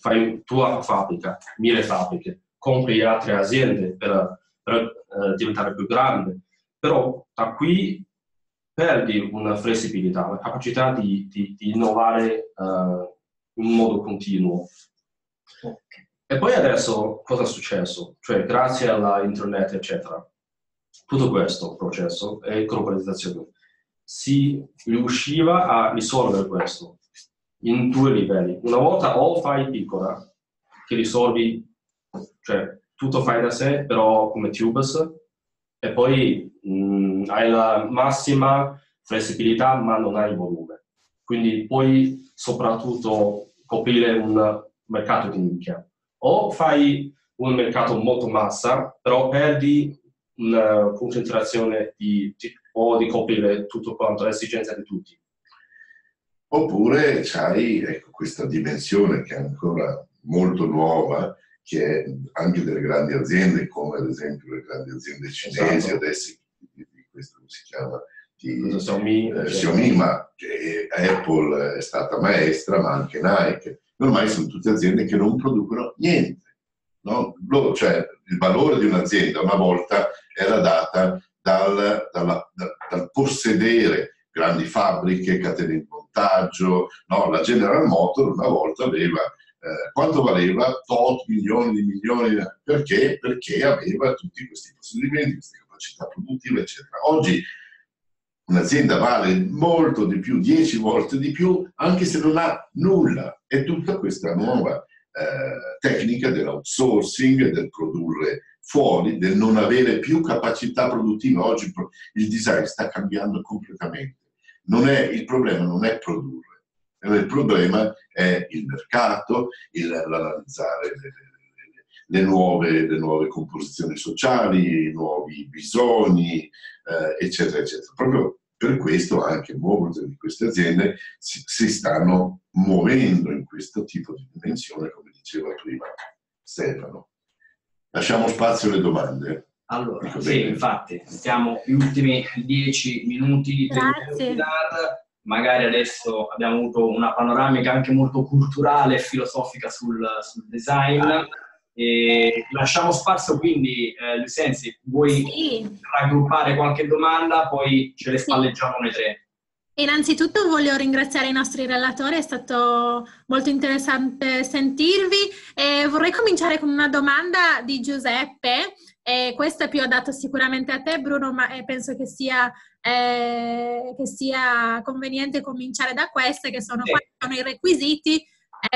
Fai tua fabbrica, mille fabbriche, compri altre aziende per, per eh, diventare più grande, però da qui perdi una flessibilità, la capacità di, di, di innovare uh, in modo continuo. E poi adesso cosa è successo? Cioè, grazie all'internet, eccetera, tutto questo processo è globalizzazione si riusciva a risolvere questo in due livelli. Una volta o fai piccola, che risolvi, cioè tutto fai da sé, però come Tubes, e poi mh, mm, hai la massima flessibilità, ma non hai il volume. Quindi puoi soprattutto coprire un mercato di nicchia. O fai un mercato molto massa, però perdi una concentrazione di, di o di coprire tutto quanto l'esigenza di tutti. Oppure c'hai ecco, questa dimensione che è ancora molto nuova, che è anche delle grandi aziende, come ad esempio le grandi aziende cinesi, esatto. adesso questo si chiama di Xiaomi, eh, Xiaomi, ma che Apple è stata maestra, ma anche Nike. Ormai sono tutte aziende che non producono niente. No? Loro, cioè, il valore di un'azienda una volta era data dal, dalla, da, dal possedere grandi fabbriche, catene di montaggio. No? La General Motors una volta aveva eh, quanto valeva? Tot milioni di milioni. Perché? Perché aveva tutti questi possedimenti, queste capacità produttiva, eccetera. Oggi un'azienda vale molto di più, 10 volte di più, anche se non ha nulla. È tutta questa nuova eh, tecnica dell'outsourcing, del produrre fuori, del non avere più capacità produttiva. Oggi il design sta cambiando completamente. È, il problema non è produrre, il problema è il mercato, l'analizzare le, le, nuove, le, nuove, composizioni sociali, i nuovi bisogni, eh, eccetera, eccetera. Proprio per questo anche molte di queste aziende si, si, stanno muovendo in questo tipo di dimensione, come diceva prima Stefano. Lasciamo spazio alle domande. Allora, Dico sì, bene. infatti, stiamo gli ultimi dieci minuti Grazie. del. Magari adesso abbiamo avuto una panoramica anche molto culturale e filosofica sul, sul design. E lasciamo spazio quindi, eh, Lucenzi, vuoi sì. raggruppare qualche domanda, poi ce le spalleggiamo noi tre. Innanzitutto voglio ringraziare i nostri relatori, è stato molto interessante sentirvi e vorrei cominciare con una domanda di Giuseppe. E questo è più adatto sicuramente a te Bruno, ma penso che sia, eh, che sia conveniente cominciare da queste, che sono, sì. quali sono i requisiti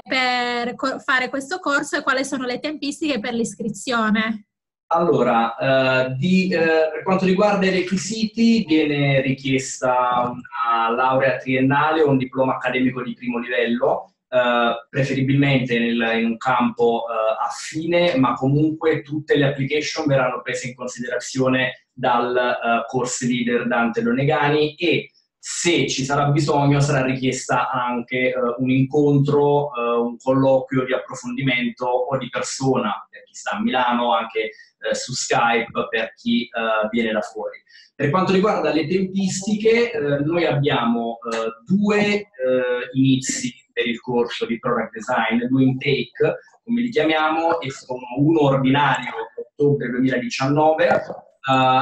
per fare questo corso e quali sono le tempistiche per l'iscrizione? Allora, eh, di, eh, per quanto riguarda i requisiti, viene richiesta una laurea triennale o un diploma accademico di primo livello, eh, preferibilmente nel, in un campo eh, affine, ma comunque tutte le application verranno prese in considerazione dal eh, course leader Dante Donegani e se ci sarà bisogno sarà richiesta anche uh, un incontro, uh, un colloquio di approfondimento o di persona per chi sta a Milano, anche uh, su Skype per chi viene da fuori. Per quanto riguarda le tempistiche, noi abbiamo due inizi per il corso di Product Design, due intake, come li chiamiamo, e sono uno ordinario ottobre 2019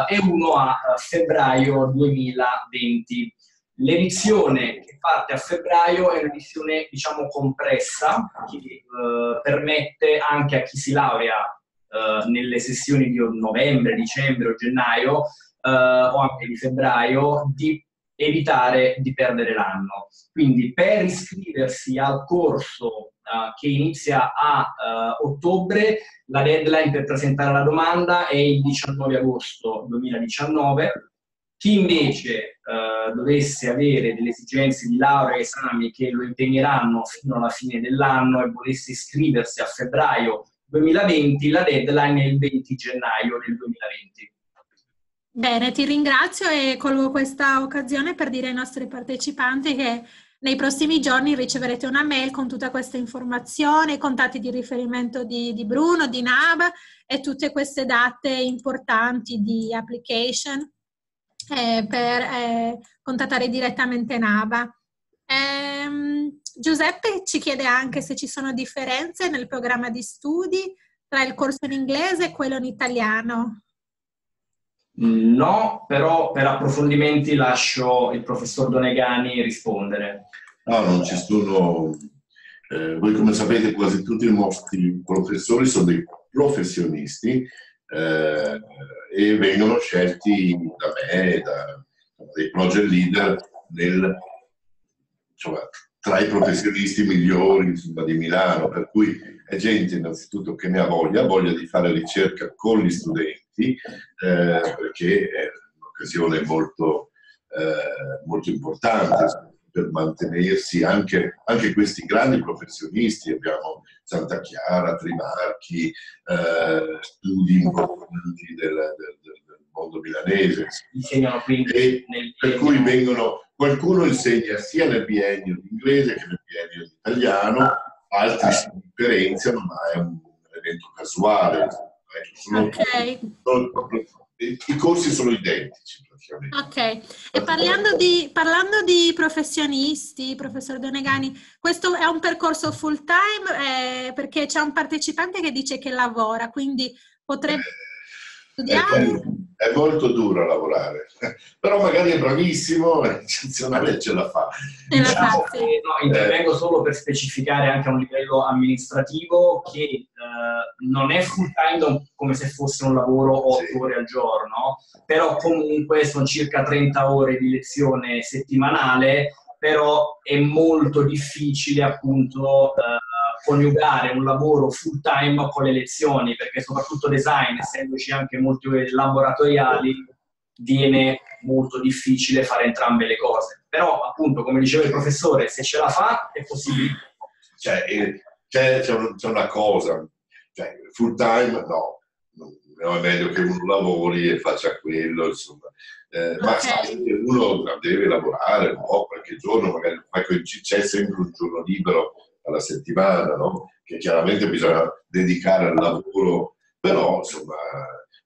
e uno a febbraio 2020. L'edizione che parte a febbraio è un'edizione, diciamo, compressa, che eh, permette anche a chi si laurea eh, nelle sessioni di novembre, dicembre o gennaio, eh, o anche di febbraio, di evitare di perdere l'anno. Quindi per iscriversi al corso uh, che inizia a uh, ottobre, la deadline per presentare la domanda è il 19 agosto 2019 chi invece eh, dovesse avere delle esigenze di laurea e esami che lo impegneranno fino alla fine dell'anno e volesse iscriversi a febbraio 2020, la deadline è il 20 gennaio del 2020. Bene, ti ringrazio e colgo questa occasione per dire ai nostri partecipanti che nei prossimi giorni riceverete una mail con tutta questa informazione, i contatti di riferimento di, di Bruno, di NAB e tutte queste date importanti di application eh, per eh, contattare direttamente Nava. Ehm, Giuseppe ci chiede anche se ci sono differenze nel programma di studi tra il corso in inglese e quello in italiano. No, però per approfondimenti lascio il professor Donegani rispondere. No, non ci sono. Eh, voi come sapete quasi tutti i nostri professori sono dei professionisti eh, e vengono scelti da me, da, dai project leader nel, insomma, tra i professionisti migliori insomma, di Milano, per cui è gente innanzitutto che ne ha voglia, voglia di fare ricerca con gli studenti, eh, perché è un'occasione molto, eh, molto importante per mantenersi anche, anche, questi grandi professionisti, abbiamo Santa Chiara, Trimarchi, eh, studi importanti del, del, del, mondo milanese. Insegnano quindi e per cui vengono, qualcuno insegna sia nel biennio di inglese che nel biennio di italiano, altri si differenziano, ma è un evento casuale. Sono, okay. sono, i corsi sono identici praticamente. Ok, e parlando di, parlando di professionisti, professor Donegani, questo è un percorso full time eh, perché c'è un partecipante che dice che lavora, quindi potrebbe... studiare. È molto duro lavorare, però magari è bravissimo, è eccezionale ce la fa. Diciamo che, no, intervengo solo per specificare anche a un livello amministrativo che eh, non è full time come se fosse un lavoro 8 sì. ore al giorno, però comunque sono circa 30 ore di lezione settimanale, però è molto difficile appunto eh, coniugare un lavoro full time con le lezioni, perché soprattutto design, essendoci anche molti laboratoriali, viene molto difficile fare entrambe le cose. Però, appunto, come diceva il professore, se ce la fa è possibile. Cioè, eh, c'è, c'è, una cosa, cioè, full time no, no, è meglio che uno lavori e faccia quello, insomma. Eh, okay. Ma sai, uno deve lavorare un po' qualche giorno, magari c'è sempre un giorno libero alla settimana, no? che chiaramente bisogna dedicare al lavoro, però insomma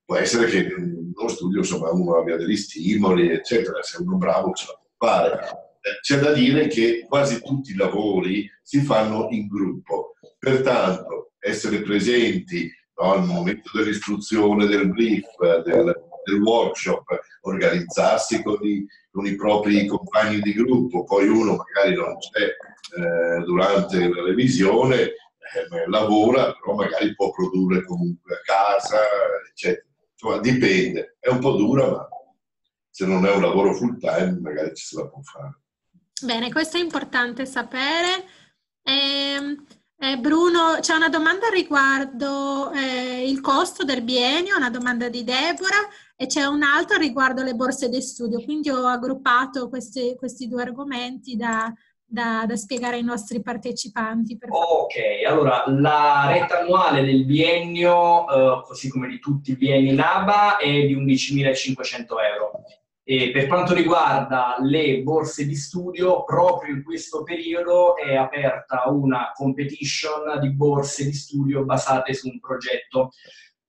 può essere che nello studio insomma, uno abbia degli stimoli, eccetera, se uno bravo ce la può fare. Eh, c'è da dire che quasi tutti i lavori si fanno in gruppo, pertanto essere presenti no, al momento dell'istruzione, del brief, del, del workshop, organizzarsi con i, con i, propri compagni di gruppo, poi uno magari non c'è eh, durante la revisione, eh, lavora, però magari può produrre comunque a casa, eccetera. Insomma, dipende, è un po' dura, ma se non è un lavoro full time magari ci se la può fare. Bene, questo è importante sapere. Eh, eh, Bruno, c'è una domanda riguardo eh, il costo del biennio, una domanda di Deborah e c'è un'altra riguardo le borse di studio. Quindi ho aggruppato questi, questi due argomenti da, da, da, spiegare ai nostri partecipanti. ok, allora la retta annuale del biennio, eh, così come di tutti i bienni NABA, è di 11.500 euro. E per quanto riguarda le borse di studio, proprio in questo periodo è aperta una competition di borse di studio basate su un progetto.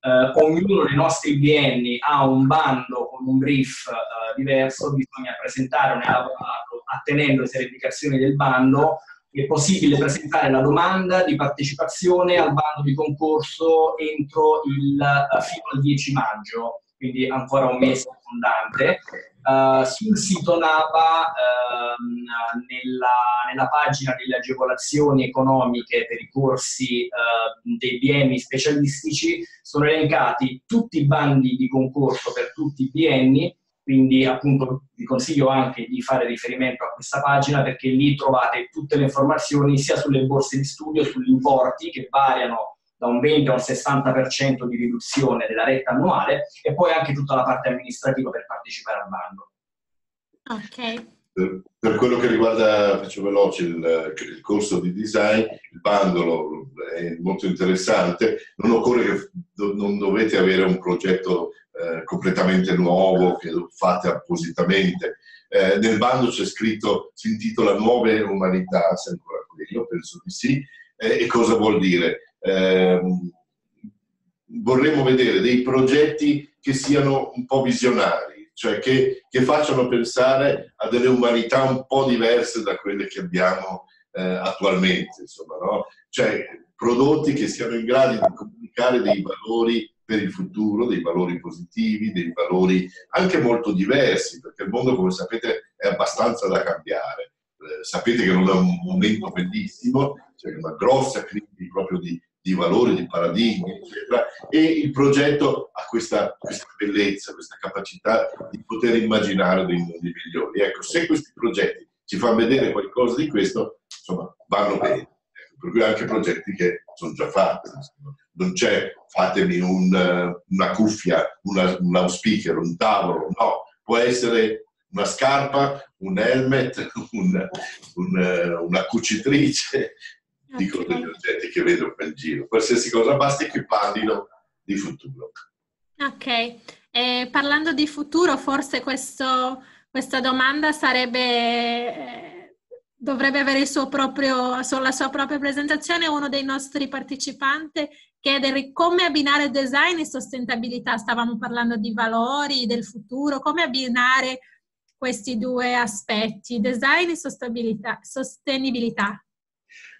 Eh, ognuno dei nostri bienni ha un bando con un brief eh, diverso, bisogna presentare un elaborato attenendosi alle indicazioni del bando. È possibile presentare la domanda di partecipazione al bando di concorso entro il, uh, fino al 10 maggio, quindi ancora un mese abbondante. Uh, sul sito NAPA, uh, nella, nella, pagina delle agevolazioni economiche per i corsi uh, dei bienni specialistici, sono elencati tutti i bandi di concorso per tutti i bienni, quindi appunto vi consiglio anche di fare riferimento a questa pagina perché lì trovate tutte le informazioni sia sulle borse di studio, sugli importi che variano da un 20 a un 60% di riduzione della retta annuale e poi anche tutta la parte amministrativa per partecipare al bando. Ok. Per, per quello che riguarda, faccio veloce, il, il, corso di design, il bandolo è molto interessante, non occorre che do, non dovete avere un progetto eh, completamente nuovo che lo fate appositamente. Eh, nel bando c'è scritto, si intitola Nuove Umanità, se ancora quello, penso di sì, eh, e cosa vuol dire? Eh, vorremmo vedere dei progetti che siano un po' visionari, cioè che, che, facciano pensare a delle umanità un po' diverse da quelle che abbiamo eh, attualmente, insomma, no? cioè prodotti che siano in grado di comunicare dei valori per il futuro, dei valori positivi, dei valori anche molto diversi, perché il mondo, come sapete, è abbastanza da cambiare. Eh, sapete che non è un momento bellissimo, c'è una grossa crisi proprio di, di valori, di paradigmi, eccetera, e il progetto ha questa, questa, bellezza, questa capacità di poter immaginare dei mondi migliori. Ecco, se questi progetti ci fanno vedere qualcosa di questo, insomma, vanno bene. Ecco, per cui anche progetti che sono già fatti. Non c'è, fatemi un, una cuffia, una, un loudspeaker, un tavolo, no, può essere una scarpa, un helmet, un, un, una cucitrice, dico okay. degli oggetti che vedo per giro. Qualsiasi cosa, basta che parlino di futuro. Ok, eh, parlando di futuro, forse questo, questa domanda sarebbe, eh, dovrebbe avere il suo proprio, la sua propria presentazione. Uno dei nostri partecipanti chiede come abbinare design e sostenibilità. Stavamo parlando di valori, del futuro, come abbinare questi due aspetti, design e sostenibilità. sostenibilità.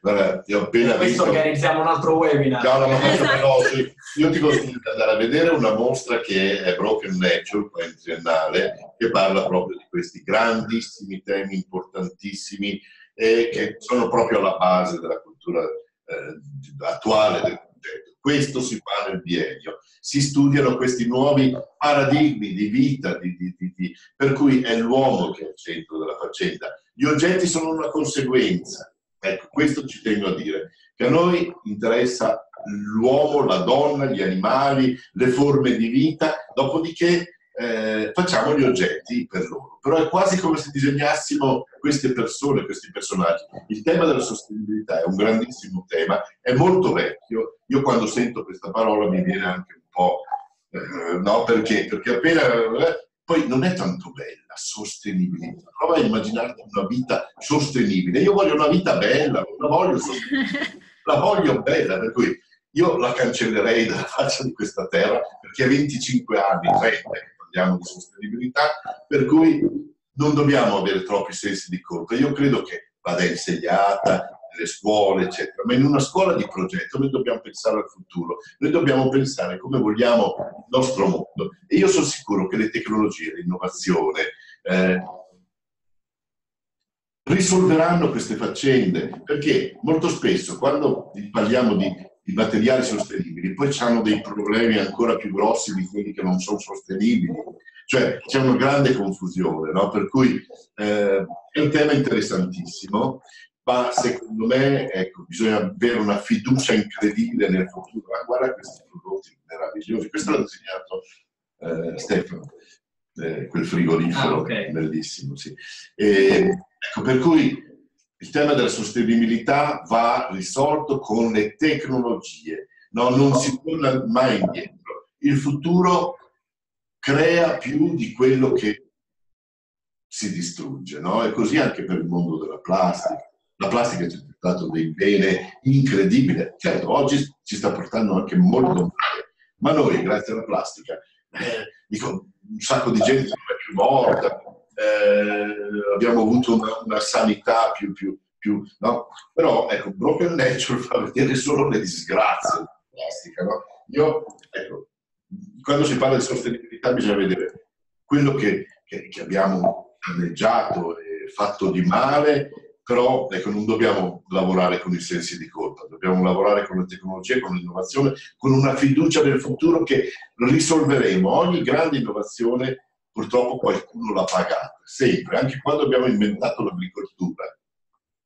Guarda, io ho appena Questo visto... organizziamo un altro webinar. No, no, ma Esatto. veloce. Io ti consiglio di andare a vedere una mostra che è Broken Nature, qua in triennale, che parla proprio di questi grandissimi temi importantissimi e che sono proprio alla base della cultura eh, attuale del progetto. Questo si fa nel biennio. Si studiano questi nuovi paradigmi di vita, di- di- di- di- per cui è l'uomo che è al centro della faccenda. Gli oggetti sono una conseguenza. Ecco, questo ci tengo a dire, che a noi interessa l'uomo, la donna, gli animali, le forme di vita, dopodiché eh, facciamo gli oggetti per loro. Però è quasi come se disegnassimo queste persone, questi personaggi. Il tema della sostenibilità è un grandissimo tema, è molto vecchio. Io quando sento questa parola mi viene anche un po'... eh, no, perché? Perché appena... eh, poi non è tanto bella, sostenibilità. Prova a immaginarti una vita sostenibile. Io voglio una vita bella, la voglio sostenibile la voglio bella, per cui io la cancellerei dalla faccia di questa terra perché a 25 anni, 30, che parliamo di sostenibilità, per cui non dobbiamo avere troppi sensi di colpa. Io credo che vada insegnata nelle scuole, eccetera, ma in una scuola di progetto noi dobbiamo pensare al futuro, noi dobbiamo pensare come vogliamo il nostro mondo. E io sono sicuro che le tecnologie, l'innovazione, eh, risolveranno queste faccende, perché molto spesso quando parliamo di, di materiali sostenibili, poi hanno dei problemi ancora più grossi di quelli che non sono sostenibili, cioè c'è una grande confusione, no? per cui eh, è un tema interessantissimo, ma secondo me ecco, bisogna avere una fiducia incredibile nel futuro. Ma guarda questi prodotti meravigliosi, questo l'ha disegnato eh, Stefano, eh, quel frigorifero Ah, ok. bellissimo, sì. E, ecco, per cui il tema della sostenibilità va risolto con le tecnologie, no? non si torna mai indietro. Il futuro crea più di quello che si distrugge, no? E così anche per il mondo della plastica. La plastica ci ha portato dei beni incredibili. Certo, oggi ci sta portando anche molto male, ma noi, grazie alla plastica, eh, dico, un sacco di gente non è più morta, eh, abbiamo avuto una, una sanità più... più, più no? Però, ecco, Broken Nature fa vedere solo le disgrazie della plastica, no? Io, ecco, quando si parla di sostenibilità bisogna vedere quello che, che, che abbiamo danneggiato e fatto di male, però ecco, non dobbiamo lavorare con i sensi di colpa, dobbiamo lavorare con la tecnologia, con l'innovazione, con una fiducia nel futuro che risolveremo. Ogni grande innovazione purtroppo qualcuno l'ha pagata, sempre, anche quando abbiamo inventato l'agricoltura,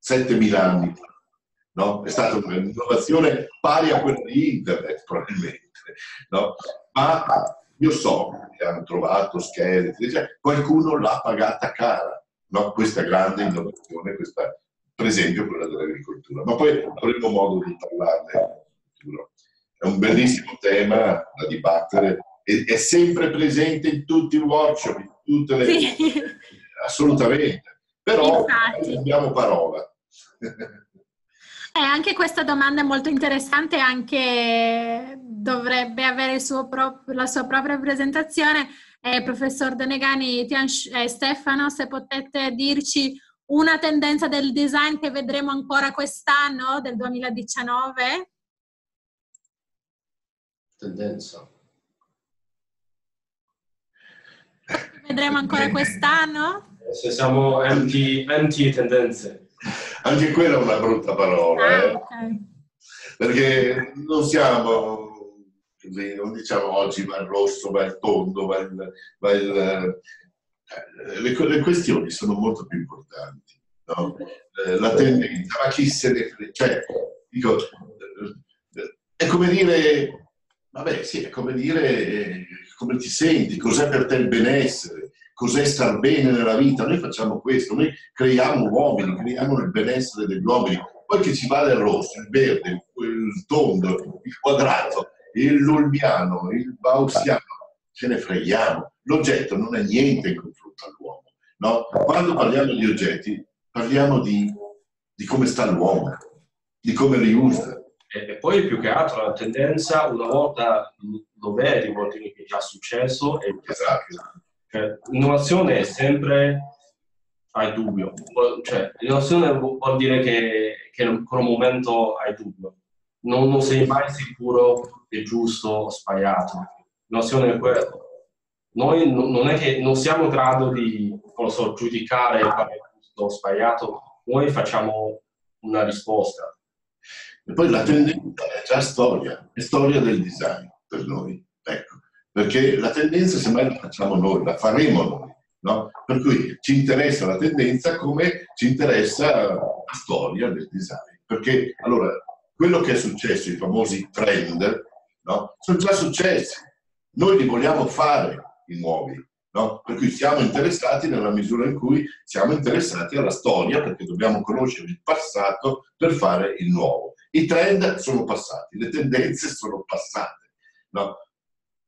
7.000 anni fa. No? È stata un'innovazione pari a quella di internet, probabilmente. No? Ma io so che hanno trovato scheletri, cioè, qualcuno l'ha pagata cara, no? questa grande innovazione, questa, per esempio quella dell'agricoltura. Ma poi avremo modo di parlarne in futuro. È un bellissimo tema da dibattere e è sempre presente in tutti i workshop, in tutte le... Sì. Assolutamente. Però abbiamo parola. Eh, anche questa domanda è molto interessante, anche dovrebbe avere il suo la sua propria presentazione. Eh, professor Denegani, eh, Stefano, se potete dirci una tendenza del design che vedremo ancora quest'anno, del 2019? Tendenza. Vedremo ancora quest'anno? Se siamo anti, anti-tendenze. Anche quella è una brutta parola, Ah, eh? ok. perché non siamo, non diciamo oggi va il rosso, va il tondo, va il... va il- eh, le, le questioni sono molto più importanti. no? Eh, La tendenza, ma chi se ne frega? Cioè, dico, eh, è come dire, vabbè sì, è come dire come ti senti, cos'è per te il benessere, cos'è star bene nella vita. Noi facciamo questo, noi creiamo uomini, creiamo il benessere degli uomini. Poi che ci vada il rosso, il verde, il tondo, il quadrato, il lulmiano, il gaussiano, ce ne freghiamo. L'oggetto non è niente in confronto all'uomo. No? Quando parliamo di oggetti, parliamo di, di come sta l'uomo, di come li usa. E, poi più che altro la tendenza, una volta lo vedi, vuol dire che è già successo e Esatto. Cioè, l'innovazione è sempre hai dubbio. Cioè, l'innovazione vuol dire che, che in quel momento hai dubbio. Non, non sei mai sicuro è giusto o sbagliato. L'innovazione è quello. Noi non è che non siamo in grado di, so, giudicare quale è giusto o sbagliato, noi facciamo una risposta. E poi la tendenza è già storia, è storia del design per noi. Ecco, perché la tendenza semmai la facciamo noi, la faremo noi. No? Per cui ci interessa la tendenza come ci interessa la storia del design. Perché allora quello che è successo, i famosi trend, no? sono già successi. Noi li vogliamo fare i nuovi. No? Per cui siamo interessati nella misura in cui siamo interessati alla storia, perché dobbiamo conoscere il passato per fare il nuovo. I trend sono passati, le tendenze sono passate. No?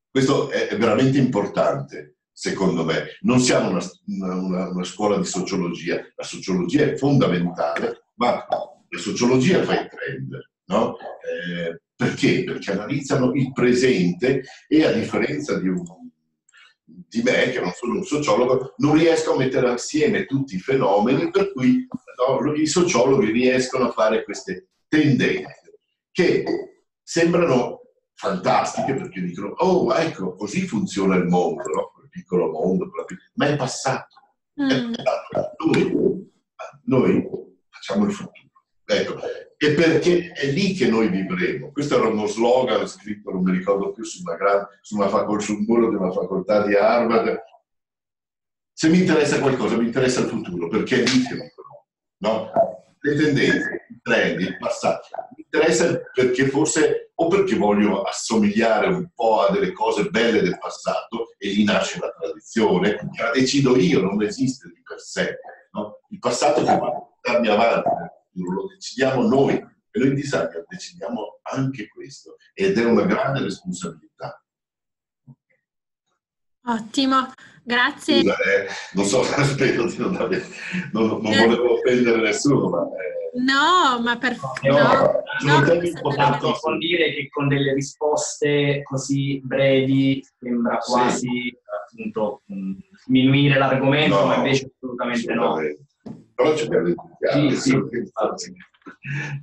Questo è, veramente importante, secondo me. Non siamo una, una, una, scuola di sociologia, la sociologia è fondamentale, ma la sociologia fa i trend, no? eh, perché? Perché analizzano il presente e a differenza di, un, di, me, che non sono un sociologo, non riesco a mettere assieme tutti i fenomeni, per cui no, i sociologhi riescono a fare queste tendenze che sembrano fantastiche perché dicono, oh ecco, così funziona il mondo, no? quel piccolo mondo, ma è passato. Mm. È passato. Noi, noi facciamo il futuro. Ecco, e perché è lì che noi vivremo. Questo era uno slogan scritto, non mi ricordo più, su, una una facol- sul muro di una facoltà di Harvard. Se mi interessa qualcosa, mi interessa il futuro, perché è lì che vivrò. No? Le tendenze, i trend, il passato. Mi interessa perché forse o perché voglio assomigliare un po' a delle cose belle del passato e lì nasce la tradizione, che la decido io, non esiste di per sé. No? Il passato che va a portarmi avanti lo decidiamo noi e noi designer decidiamo anche questo ed è una grande responsabilità. Ottimo, grazie. Scusa, eh, non so, spero di non, aver, non, non volevo offendere nessuno, ma... Eh, No, ma per no, no, no, no vuol dire che con delle risposte così brevi sembra quasi sì. appunto sminuire l'argomento, no, ma invece assolutamente no. Però ci abbiamo sì, sì,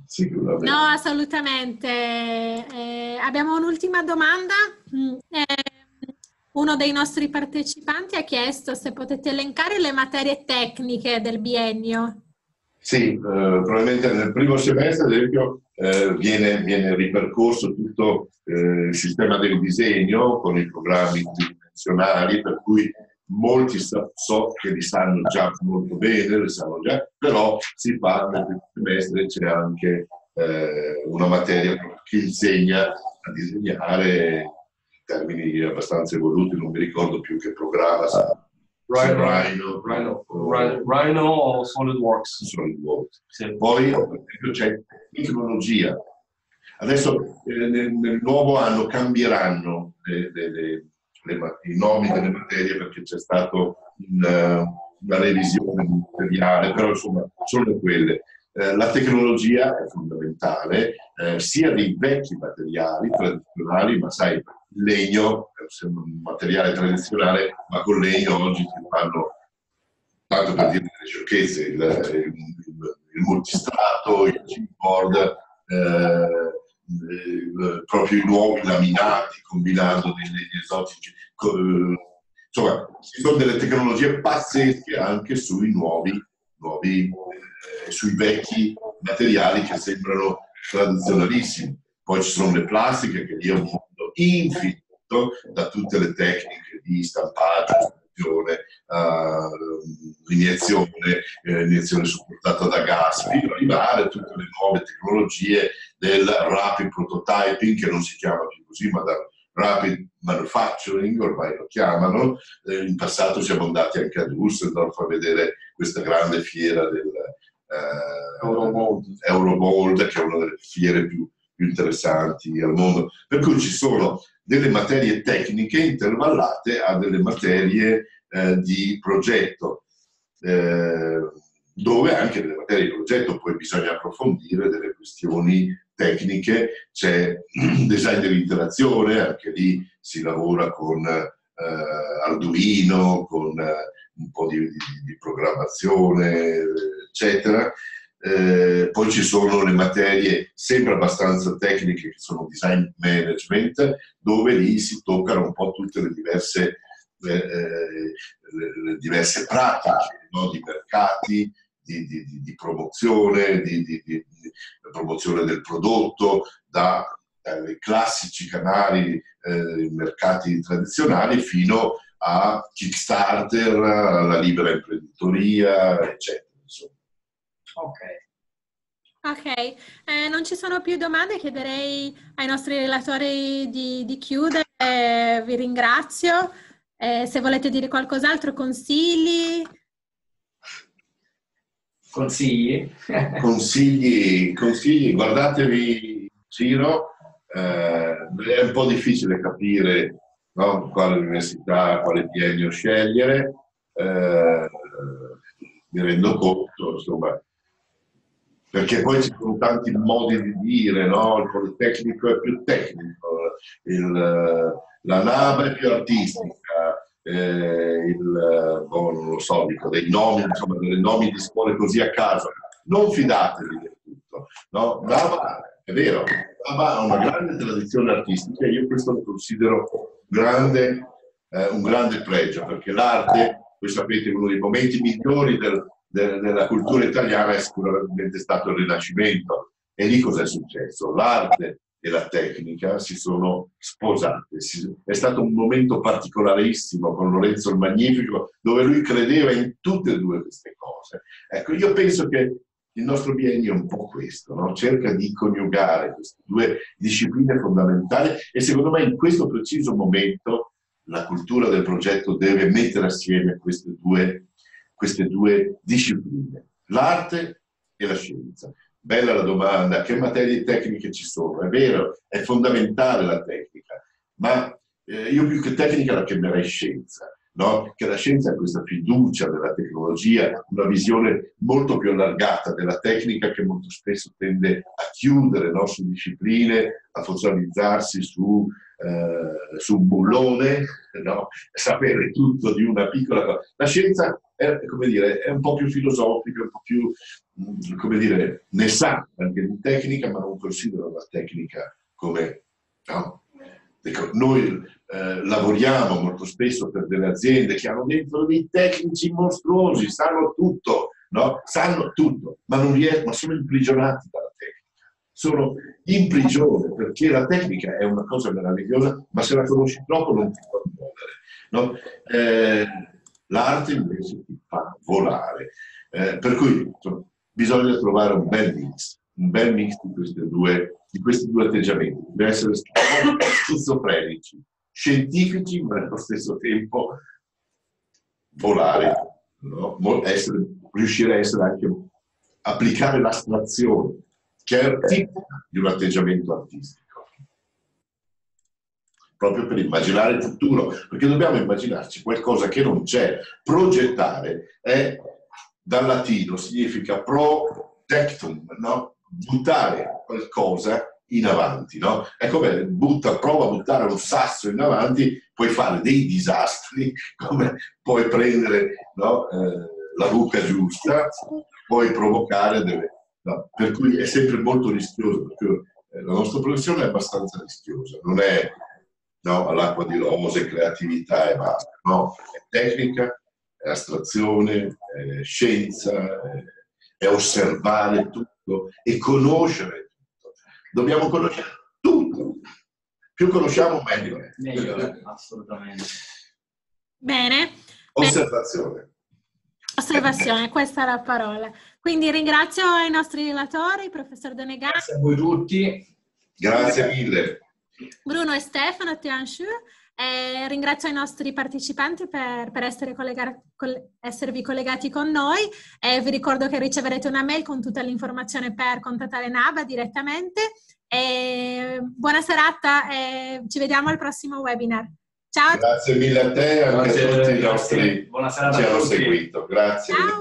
Sicuramente. No, assolutamente. Eh, abbiamo un'ultima domanda. Mm, eh, uno dei nostri partecipanti ha chiesto se potete elencare le materie tecniche del biennio. Sì, eh, probabilmente nel primo semestre, ad esempio, eh, viene, viene, ripercorso tutto eh, il sistema del disegno con i programmi tridimensionali, per cui molti so, so, che li sanno già molto bene, li sanno già, però si fa nel semestre c'è anche eh, una materia che insegna a disegnare in termini abbastanza evoluti, non mi ricordo più che programma Rhino, Rhino, Rhino, Rhino, Rhino o SolidWorks. SolidWorks. Sì. Poi c'è tecnologia. Adesso eh, nel, nel, nuovo anno cambieranno le, le, le, i nomi delle materie perché c'è stata un, una revisione materiale, però insomma sono quelle. Eh, la tecnologia è fondamentale, eh, sia dei vecchi materiali tradizionali, ma sai, legno è un materiale tradizionale, ma con legno oggi si fanno, tanto per dire delle sciocchezze, il, il, il multistrato, il chipboard, eh, proprio i nuovi laminati combinando dei legni esotici. Insomma, ci sono delle tecnologie pazzesche anche sui nuovi, nuovi eh, sui vecchi materiali che sembrano tradizionalissimi. Poi ci sono le plastiche che lì è un mondo infinito da tutte le tecniche di stampaggio, uh, l'iniezione, eh, l'iniezione supportata da gas, fino ad arrivare a tutte le nuove tecnologie del rapid prototyping, che non si chiama più così, ma da rapid manufacturing, ormai lo chiamano. Eh, in passato siamo andati anche a Düsseldorf a vedere questa grande fiera del eh, Euromold. Euromold, che è una delle fiere più, più interessanti al mondo. Per cui ci sono delle materie tecniche intervallate a delle materie eh, di progetto, eh, dove anche nelle materie di progetto poi bisogna approfondire delle questioni tecniche, c'è design dell'interazione, anche lì si lavora con eh, Arduino, con un po' di, di, di programmazione, eccetera. Eh, poi ci sono le materie sempre abbastanza tecniche che sono design management, dove lì si toccano un po' tutte le diverse, eh, eh le diverse pratiche no? di mercati, di, di, di promozione, di, di, promozione del prodotto, dai eh, classici canali, eh, mercati tradizionali, fino a Kickstarter, alla libera imprenditoria, eccetera. Ok. Ok, eh, non ci sono più domande, chiederei ai nostri relatori di, di chiudere, eh, vi ringrazio. Eh, se volete dire qualcos'altro, consigli? Consigli? consigli, consigli, guardatevi Ciro, eh, è un po' difficile capire no, quale università, quale biennio scegliere, eh, mi rendo conto, insomma, perché poi ci sono tanti modi di dire, no? il Politecnico è più tecnico, il, la NAB è più artistica, eh, il, boh, non lo so, dico, dei nomi, insomma, delle nomi di scuole così a caso. Non fidatevi del tutto. No? NABA, è vero, NABA ha una grande tradizione artistica e io questo lo considero grande, eh, un grande pregio, perché l'arte, voi sapete, uno dei momenti migliori del, del, della cultura italiana è sicuramente stato il Rinascimento. E lì cosa è successo? L'arte e la tecnica si sono sposate. È stato un momento particolarissimo con Lorenzo il Magnifico, dove lui credeva in tutte e due queste cose. Ecco, io penso che il nostro biennio è un po' questo, no? cerca di coniugare queste due discipline fondamentali e secondo me in questo preciso momento la cultura del progetto deve mettere assieme queste due, queste due discipline, l'arte e la scienza. Bella la domanda, che materie tecniche ci sono? È vero, è fondamentale la tecnica, ma eh, io più che tecnica la chiamerei scienza, no? che la scienza è questa fiducia nella tecnologia, una visione molto più allargata della tecnica che molto spesso tende a chiudere no? su discipline, a focalizzarsi su, eh, su un bullone, no? sapere tutto di una piccola cosa. La scienza è, dire, è un po' più filosofica, un po' più, mm, come dire, ne sa anche di tecnica, ma non considera la tecnica come... No? Noi eh, lavoriamo molto spesso per delle aziende che hanno dentro dei tecnici mostruosi, sanno tutto, no? sanno tutto, ma, non riescono, ma sono imprigionati dalla tecnica. Sono in prigione perché la tecnica è una cosa meravigliosa, ma se la conosci troppo non ti può muovere. No? Eh, l'arte invece ti fa volare. Eh, per cui insomma, bisogna trovare un bel mix, un bel mix di, due, di questi due atteggiamenti. Deve essere schizofrenici, scientifici, ma allo stesso tempo volare, no? essere, riuscire a essere anche applicare l'astrazione, che è tipica di un atteggiamento artistico. Proprio per immaginare il futuro, perché dobbiamo immaginarci qualcosa che non c'è. Progettare è dal latino, significa pro tectum, no? Buttare qualcosa in avanti, no? È come butta, prova a buttare un sasso in avanti, puoi fare dei disastri, come puoi prendere no? eh, la buca giusta, puoi provocare delle... No? Per cui è sempre molto rischioso, perché eh, la nostra professione è abbastanza rischiosa, non è no, all'acqua di rose, creatività e basta, no? È tecnica, è astrazione, è scienza, è, è osservare tutto e conoscere Dobbiamo conoscere tutto. Più conosciamo meglio è. Meglio è, assolutamente. Bene. Osservazione. Osservazione, questa è la parola. Quindi ringrazio i nostri relatori, professor Donegani. Grazie a voi tutti. Grazie mille. Bruno e Stefano Tianchu. Eh, ringrazio i nostri partecipanti per, per essere collega- col- esservi collegati con noi. Eh, vi ricordo che riceverete una mail con tutta l'informazione per contattare NABA direttamente. Eh, buona serata e ci vediamo al prossimo webinar. Ciao. Grazie mille a te e a tutti i nostri Buona serata che ci hanno seguito. Grazie. Ciao.